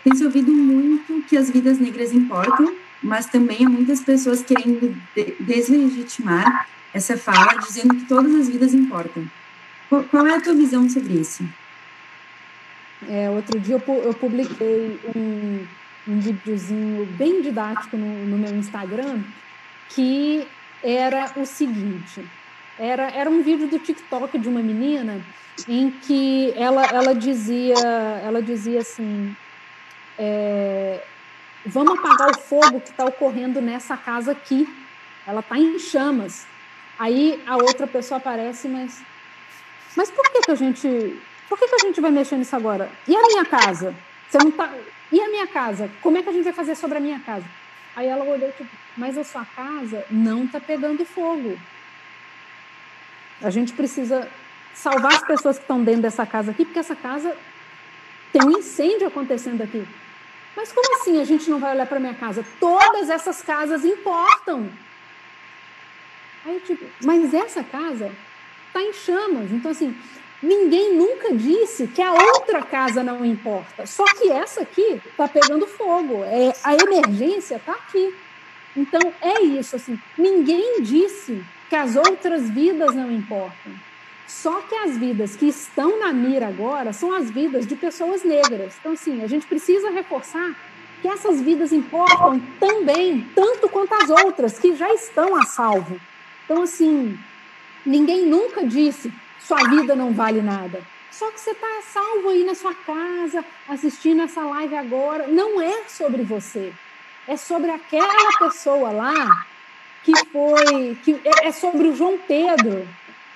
tem se ouvido muito que as vidas negras importam, mas também há muitas pessoas querendo deslegitimar essa fala, dizendo que todas as vidas importam. Qual é a tua visão sobre isso? É, outro dia eu, publiquei um, um videozinho bem didático no, no meu Instagram que era o seguinte: era, era um vídeo do TikTok de uma menina em que ela, ela dizia ela dizia assim é, vamos apagar o fogo que está ocorrendo nessa casa aqui. Ela está em chamas. Aí a outra pessoa aparece, mas mas por que, que a gente por que, que a gente vai mexer nisso agora? E a minha casa? Você não tá e a minha casa? Como é que a gente vai fazer sobre a minha casa? Aí ela olhou tipo, mas a sua casa não está pegando fogo. A gente precisa salvar as pessoas que estão dentro dessa casa aqui, porque essa casa tem um incêndio acontecendo aqui. Mas como assim a gente não vai olhar para minha casa? Todas essas casas importam. Aí, tipo, mas essa casa está em chamas. Então, assim, ninguém nunca disse que a outra casa não importa. Só que essa aqui está pegando fogo. É, a emergência está aqui. Então, é isso. Assim, ninguém disse que as outras vidas não importam. Só que as vidas que estão na mira agora são as vidas de pessoas negras. Então, assim, a gente precisa reforçar que essas vidas importam também, tanto quanto as outras que já estão a salvo. Então, assim, ninguém nunca disse sua vida não vale nada. Só que você está salvo aí na sua casa, assistindo essa live agora. Não é sobre você. É sobre aquela pessoa lá que foi. que É sobre o João Pedro,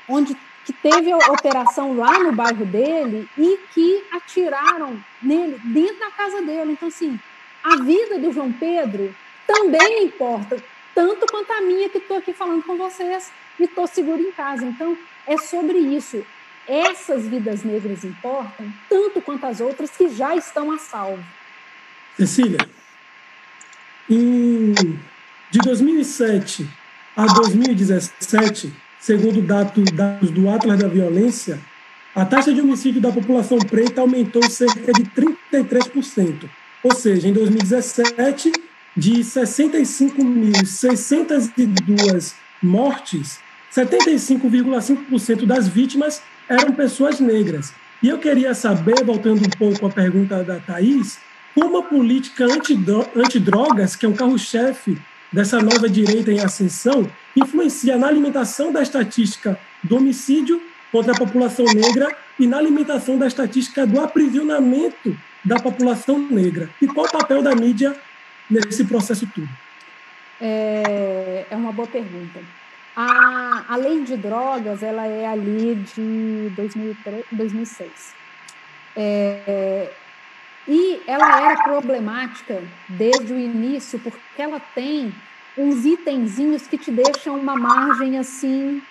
onde que teve operação lá no bairro dele e que atiraram nele dentro da casa dele. Então, assim, a vida do João Pedro também importa, tanto quanto a minha que estou aqui falando com vocês e estou seguro em casa. Então, é sobre isso. Essas vidas negras importam tanto quanto as outras que já estão a salvo. Cecília, em, de 2007 a 2017, segundo dados do Atlas da Violência, a taxa de homicídio da população preta aumentou cerca de 33%. Ou seja, em 2017, de 65.602 mortes, 75,5% das vítimas eram pessoas negras. E eu queria saber, voltando um pouco à pergunta da Thaís, como a política antidrogas, que é um carro-chefe dessa nova direita em ascensão, influencia na alimentação da estatística do homicídio contra a população negra e na alimentação da estatística do aprisionamento da população negra. E qual o papel da mídia nesse processo todo? É, é uma boa pergunta. A, a lei de drogas ela é ali de 2003, 2006. É, e ela era problemática desde o início, porque ela tem uns itenzinhos que te deixam uma margem assim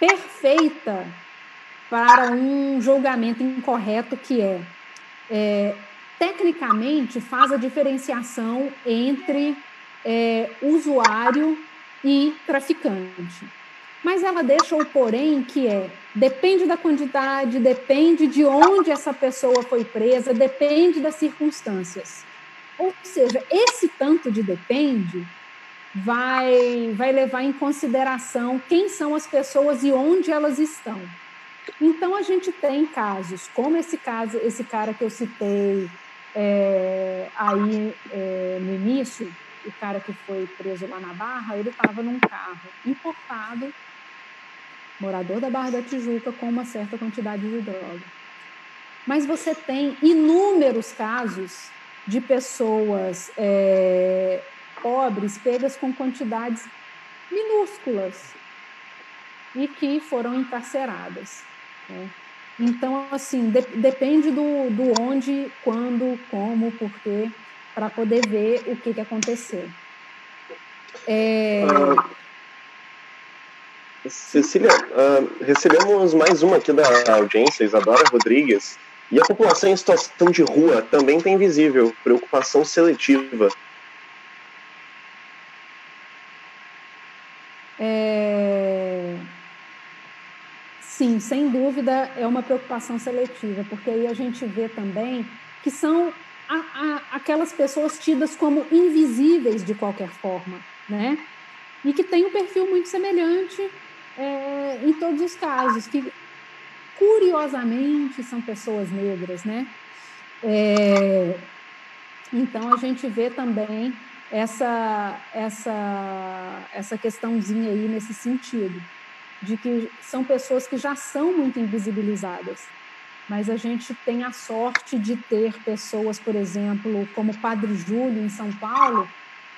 perfeita para um julgamento incorreto que é, é tecnicamente faz a diferenciação entre é, usuário e traficante. Mas ela deixa o porém que é depende da quantidade, depende de onde essa pessoa foi presa, depende das circunstâncias. Ou seja, esse tanto de depende vai, vai levar em consideração quem são as pessoas e onde elas estão. Então a gente tem casos, como esse caso, esse cara que eu citei é, aí é, no início, o cara que foi preso lá na Barra, ele estava num carro importado morador da Barra da Tijuca com uma certa quantidade de droga. Mas você tem inúmeros casos de pessoas é, pobres pegas com quantidades minúsculas e que foram encarceradas. Né? Então, assim, de, depende do, do onde, quando, como, porquê, para poder ver o que, que aconteceu. É... Uh, Cecília, uh, recebemos mais uma aqui da audiência, Isadora Rodrigues. E a população em situação de rua também tem visível preocupação seletiva. É... Sim, sem dúvida é uma preocupação seletiva, porque aí a gente vê também que são a, a, aquelas pessoas tidas como invisíveis de qualquer forma, né? E que têm um perfil muito semelhante é, em todos os casos, que curiosamente são pessoas negras, né? É, então a gente vê também essa essa essa questãozinha aí nesse sentido de que são pessoas que já são muito invisibilizadas, mas a gente tem a sorte de ter pessoas, por exemplo, como o Padre Júlio em São Paulo,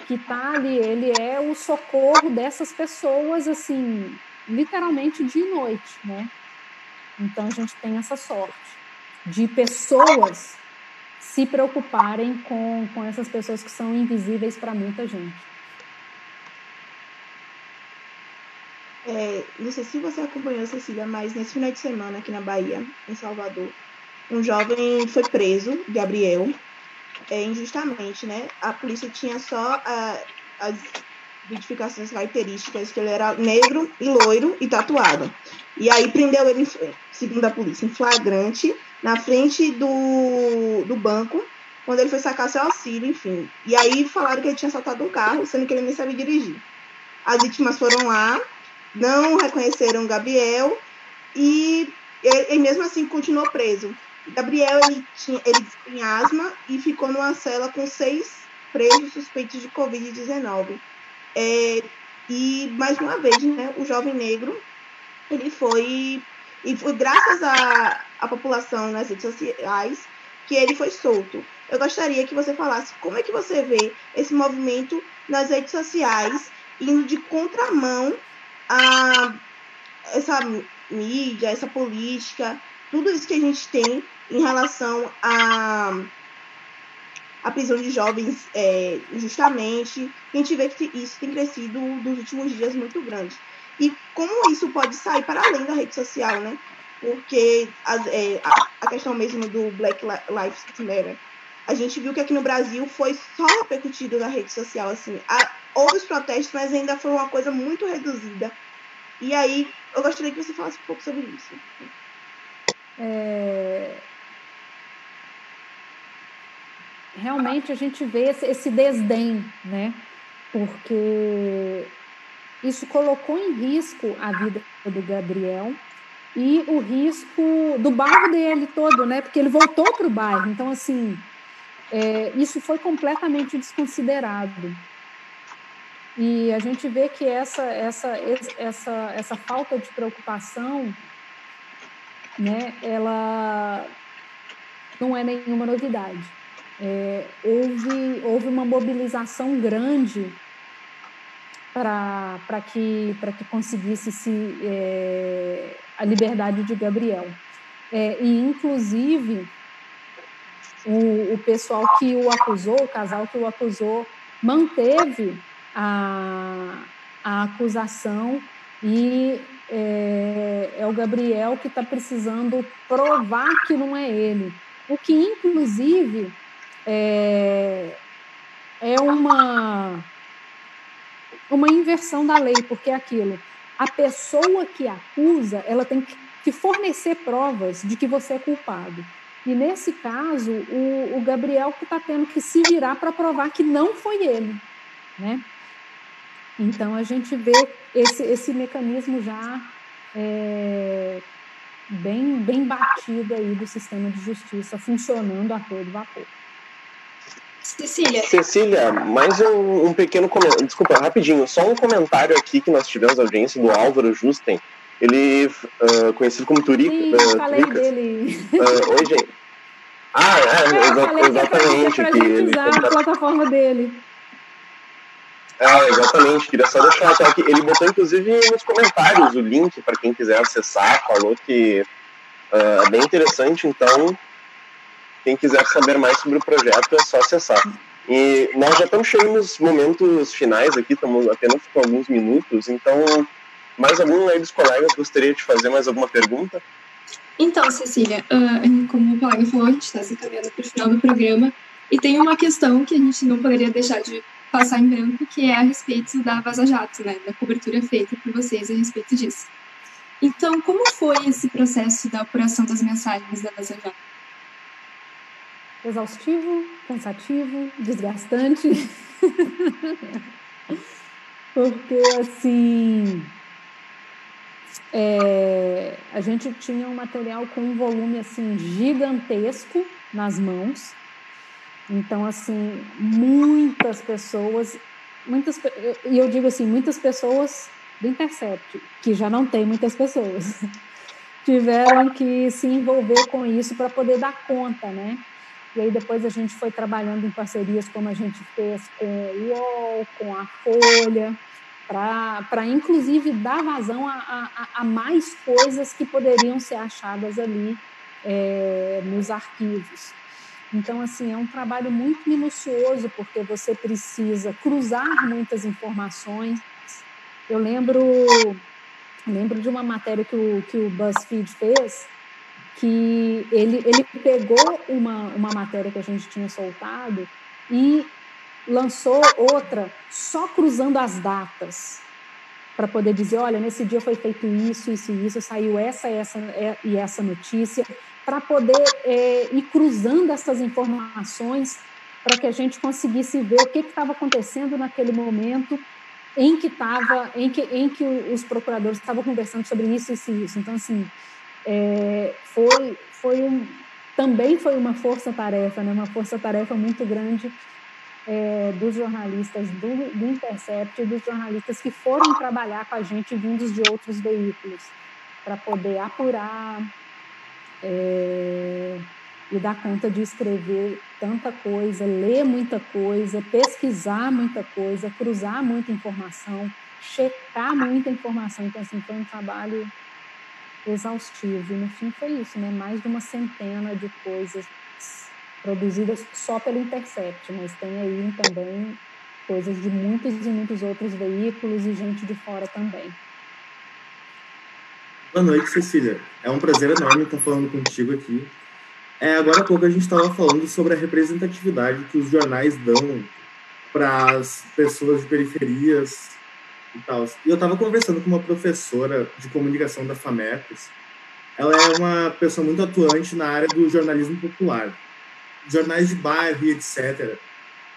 que está ali, ele é o socorro dessas pessoas, assim, literalmente de noite, né? Então a gente tem essa sorte de pessoas se preocuparem com, com essas pessoas que são invisíveis para muita gente. É, não sei se você acompanhou, Cecília, mas nesse final de semana aqui na Bahia, em Salvador, um jovem foi preso, Gabriel, é, injustamente, né? A polícia tinha só a, as identificações características que ele era negro e loiro e tatuado. E aí prendeu ele, segundo a polícia, em flagrante, na frente do, do banco, quando ele foi sacar seu auxílio, enfim. E aí falaram que ele tinha saltado um carro, sendo que ele nem sabia dirigir. As vítimas foram lá, não reconheceram Gabriel e ele, ele mesmo assim continuou preso. Gabriel ele tinha, ele tinha asma e ficou numa cela com seis presos suspeitos de Covid-19. É, e mais uma vez, né, o jovem negro ele foi e foi graças à, à população nas redes sociais que ele foi solto. Eu gostaria que você falasse como é que você vê esse movimento nas redes sociais indo de contramão a essa mídia, essa política, tudo isso que a gente tem em relação a, a prisão de jovens é, justamente. A gente vê que isso tem crescido nos últimos dias muito grande. E como isso pode sair para além da rede social, né? Porque as, é, a, a, questão mesmo do Black Lives Matter, a gente viu que aqui no Brasil foi só repercutido na rede social, assim. A, houve os protestos, mas ainda foi uma coisa muito reduzida. E aí, eu gostaria que você falasse um pouco sobre isso. É... Realmente a gente vê esse, esse desdém, né? Porque isso colocou em risco a vida do Gabriel e o risco do bairro dele todo, né? Porque ele voltou para o bairro. Então, assim, é, isso foi completamente desconsiderado. E a gente vê que essa, essa, essa, essa falta de preocupação, né, ela não é nenhuma novidade. É, houve, houve uma mobilização grande para que, que conseguisse se, é, a liberdade de Gabriel. É, e, inclusive, o, o pessoal que o acusou, o casal que o acusou, manteve a, a acusação e é, é o Gabriel que está precisando provar que não é ele. O que, inclusive, é, é uma, uma inversão da lei, porque é aquilo. A pessoa que acusa, ela tem que fornecer provas de que você é culpado. E nesse caso, o, o Gabriel que está tendo que se virar para provar que não foi ele, né? Então, a gente vê esse, esse mecanismo já é, bem, bem batido aí do sistema de justiça funcionando a todo vapor. Cecília. Cecília, mais um, um pequeno comentário. Desculpa, rapidinho. Só um comentário aqui que nós tivemos audiência do Álvaro Justen. Ele, uh, conhecido como Turica. Sim, uh, falei Turicas. dele. Uh, oi, gente. Ah, é, é exa exatamente. Que, ele usar a plataforma dele. É, exatamente. Queria só deixar só que ele botou inclusive nos comentários o link para quem quiser acessar. Falou que uh, é bem interessante, então quem quiser saber mais sobre o projeto é só acessar. E nós já estamos chegando nos momentos finais aqui, estamos apenas com alguns minutos, então mais algum aí dos colegas gostaria de fazer mais alguma pergunta? Então, Cecília, uh, como o colega falou, a gente está se encaminhando para o final do programa e tem uma questão que a gente não poderia deixar de passar em branco, que é a respeito da Vaza Jato, né, da cobertura feita por vocês a respeito disso. Então, como foi esse processo da apuração das mensagens da Vaza Jato? Exaustivo, cansativo, desgastante. Porque, assim, é, a gente tinha um material com um volume, assim, gigantesco nas mãos então, assim, muitas pessoas, muitas, e eu digo assim, muitas pessoas do Intercept, que já não tem muitas pessoas, tiveram que se envolver com isso para poder dar conta, né? E aí depois a gente foi trabalhando em parcerias como a gente fez com o UOL, com a Folha, para inclusive dar vazão a, a, a, mais coisas que poderiam ser achadas ali é, nos arquivos. Então, assim, é um trabalho muito minucioso, porque você precisa cruzar muitas informações. Eu lembro, lembro de uma matéria que o, que o BuzzFeed fez, que ele, ele pegou uma, uma matéria que a gente tinha soltado e lançou outra só cruzando as datas para poder dizer, olha, nesse dia foi feito isso, isso e isso, saiu essa, essa é, e essa notícia, para poder é, ir cruzando essas informações para que a gente conseguisse ver o que estava acontecendo naquele momento em que estava, em que, em que os procuradores estavam conversando sobre isso, isso e isso. Então, assim, é, foi, foi um, também foi uma força-tarefa, né? uma força-tarefa muito grande é, dos jornalistas do, do Intercept e dos jornalistas que foram trabalhar com a gente vindos de outros veículos, para poder apurar é, e dar conta de escrever tanta coisa, ler muita coisa, pesquisar muita coisa, cruzar muita informação, checar muita informação. Então, assim, foi um trabalho exaustivo. E no fim foi isso, né? Mais de uma centena de coisas produzidas só pelo Intercept, mas tem aí também coisas de muitos e muitos outros veículos e gente de fora também. Boa noite, Cecília. É um prazer enorme estar falando contigo aqui. É, agora há pouco a gente estava falando sobre a representatividade que os jornais dão para as pessoas de periferias e tal. E eu estava conversando com uma professora de comunicação da FAMECOS. Ela é uma pessoa muito atuante na área do jornalismo popular jornais de bairro e etc.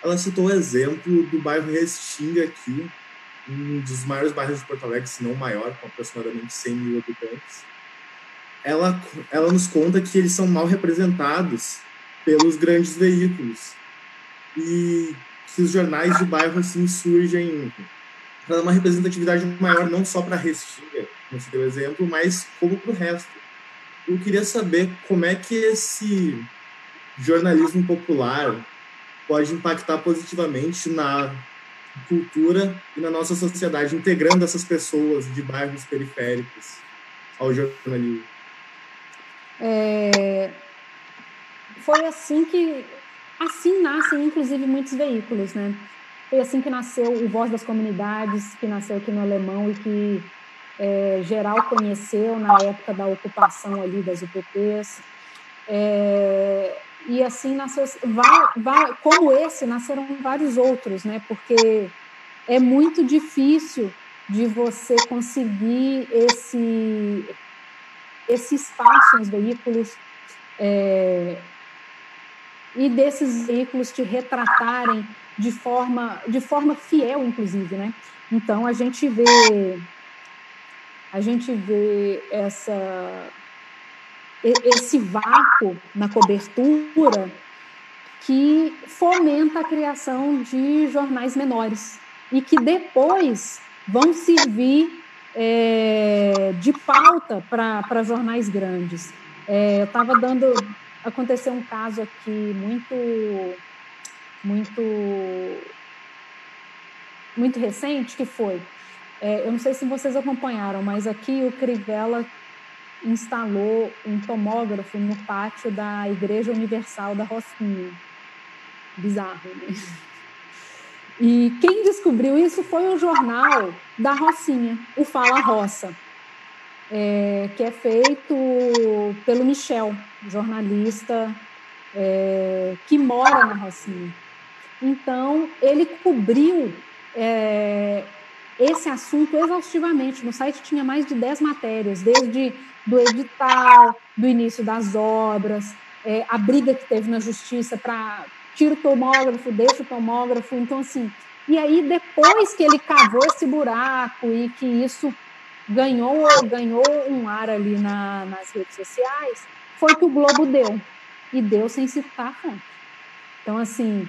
Ela citou o exemplo do bairro Restinga aqui, um dos maiores bairros de Porto Alegre, se não o maior, com aproximadamente 100 mil habitantes. Ela, ela nos conta que eles são mal representados pelos grandes veículos e que os jornais de bairro assim surgem para uma representatividade maior não só para Restinga, como você deu exemplo, mas como para o resto. Eu queria saber como é que esse jornalismo popular pode impactar positivamente na cultura e na nossa sociedade, integrando essas pessoas de bairros periféricos ao jornalismo? É, foi assim que assim nascem inclusive muitos veículos, né? Foi assim que nasceu o Voz das Comunidades, que nasceu aqui no Alemão e que é, geral conheceu na época da ocupação ali das UPPs. É, e assim nasceu, vai, vai, como esse, nasceram vários outros, né? Porque é muito difícil de você conseguir esse, esse espaço nos veículos é, e desses veículos te retratarem de forma, de forma fiel, inclusive, né? Então a gente vê a gente vê essa esse vácuo na cobertura que fomenta a criação de jornais menores e que depois vão servir é, de pauta para jornais grandes. É, eu estava dando. Aconteceu um caso aqui muito. Muito muito recente que foi é, eu não sei se vocês acompanharam mas aqui o Crivella instalou um tomógrafo no pátio da Igreja Universal da Rocinha. Bizarro, né? E quem descobriu isso foi o jornal da Rocinha, o Fala Roça, é, que é feito pelo Michel, jornalista é, que mora na Rocinha. Então, ele cobriu é, esse assunto exaustivamente. No site tinha mais de 10 matérias, desde do edital, do início das obras, é, a briga que teve na justiça para tira o tomógrafo, deixa o tomógrafo. Então, assim, e aí depois que ele cavou esse buraco e que isso ganhou, ganhou um ar ali na, nas redes sociais, foi que o Globo deu. E deu sem citar a fonte. Então, assim,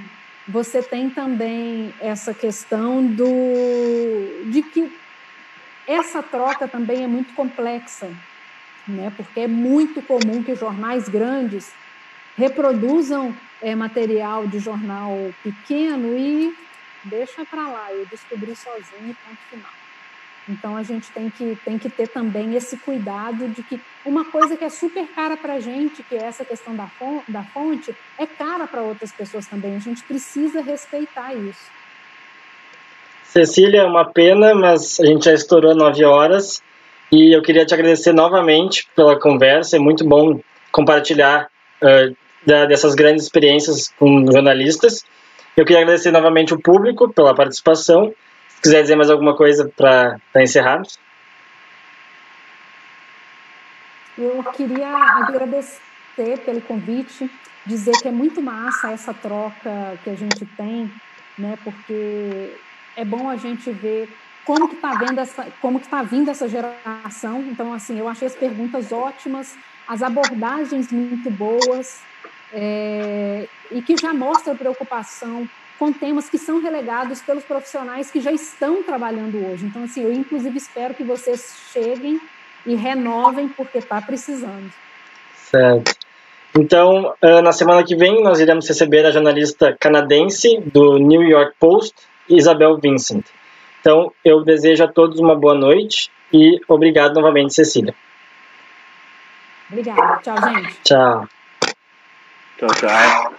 você tem também essa questão do de que essa troca também é muito complexa, né? Porque é muito comum que jornais grandes reproduzam é, material de jornal pequeno e deixa para lá, eu descobri sozinho, ponto final. Então a gente tem que, tem que ter também esse cuidado de que uma coisa que é super cara para a gente, que é essa questão da fonte, da fonte é cara para outras pessoas também. A gente precisa respeitar isso. Cecília, é uma pena, mas a gente já estourou nove horas e eu queria te agradecer novamente pela conversa. É muito bom compartilhar uh, da, dessas grandes experiências com jornalistas. Eu queria agradecer novamente o público pela participação. Se quiser dizer mais alguma coisa para encerrarmos. Eu queria agradecer pelo convite, dizer que é muito massa essa troca que a gente tem, né? Porque é bom a gente ver como que está vendo essa, como que está vindo essa geração. Então, assim, eu achei as perguntas ótimas, as abordagens muito boas é, e que já mostra preocupação com temas que são relegados pelos profissionais que já estão trabalhando hoje. Então, assim, eu inclusive espero que vocês cheguem e renovem, porque está precisando. Certo. Então, ah, na semana que vem, nós iremos receber a jornalista canadense do New York Post, Isabel Vincent. Então, eu desejo a todos uma boa noite e obrigado novamente, Cecília. Obrigada. Tchau, gente. Tchau. Tchau, tchau.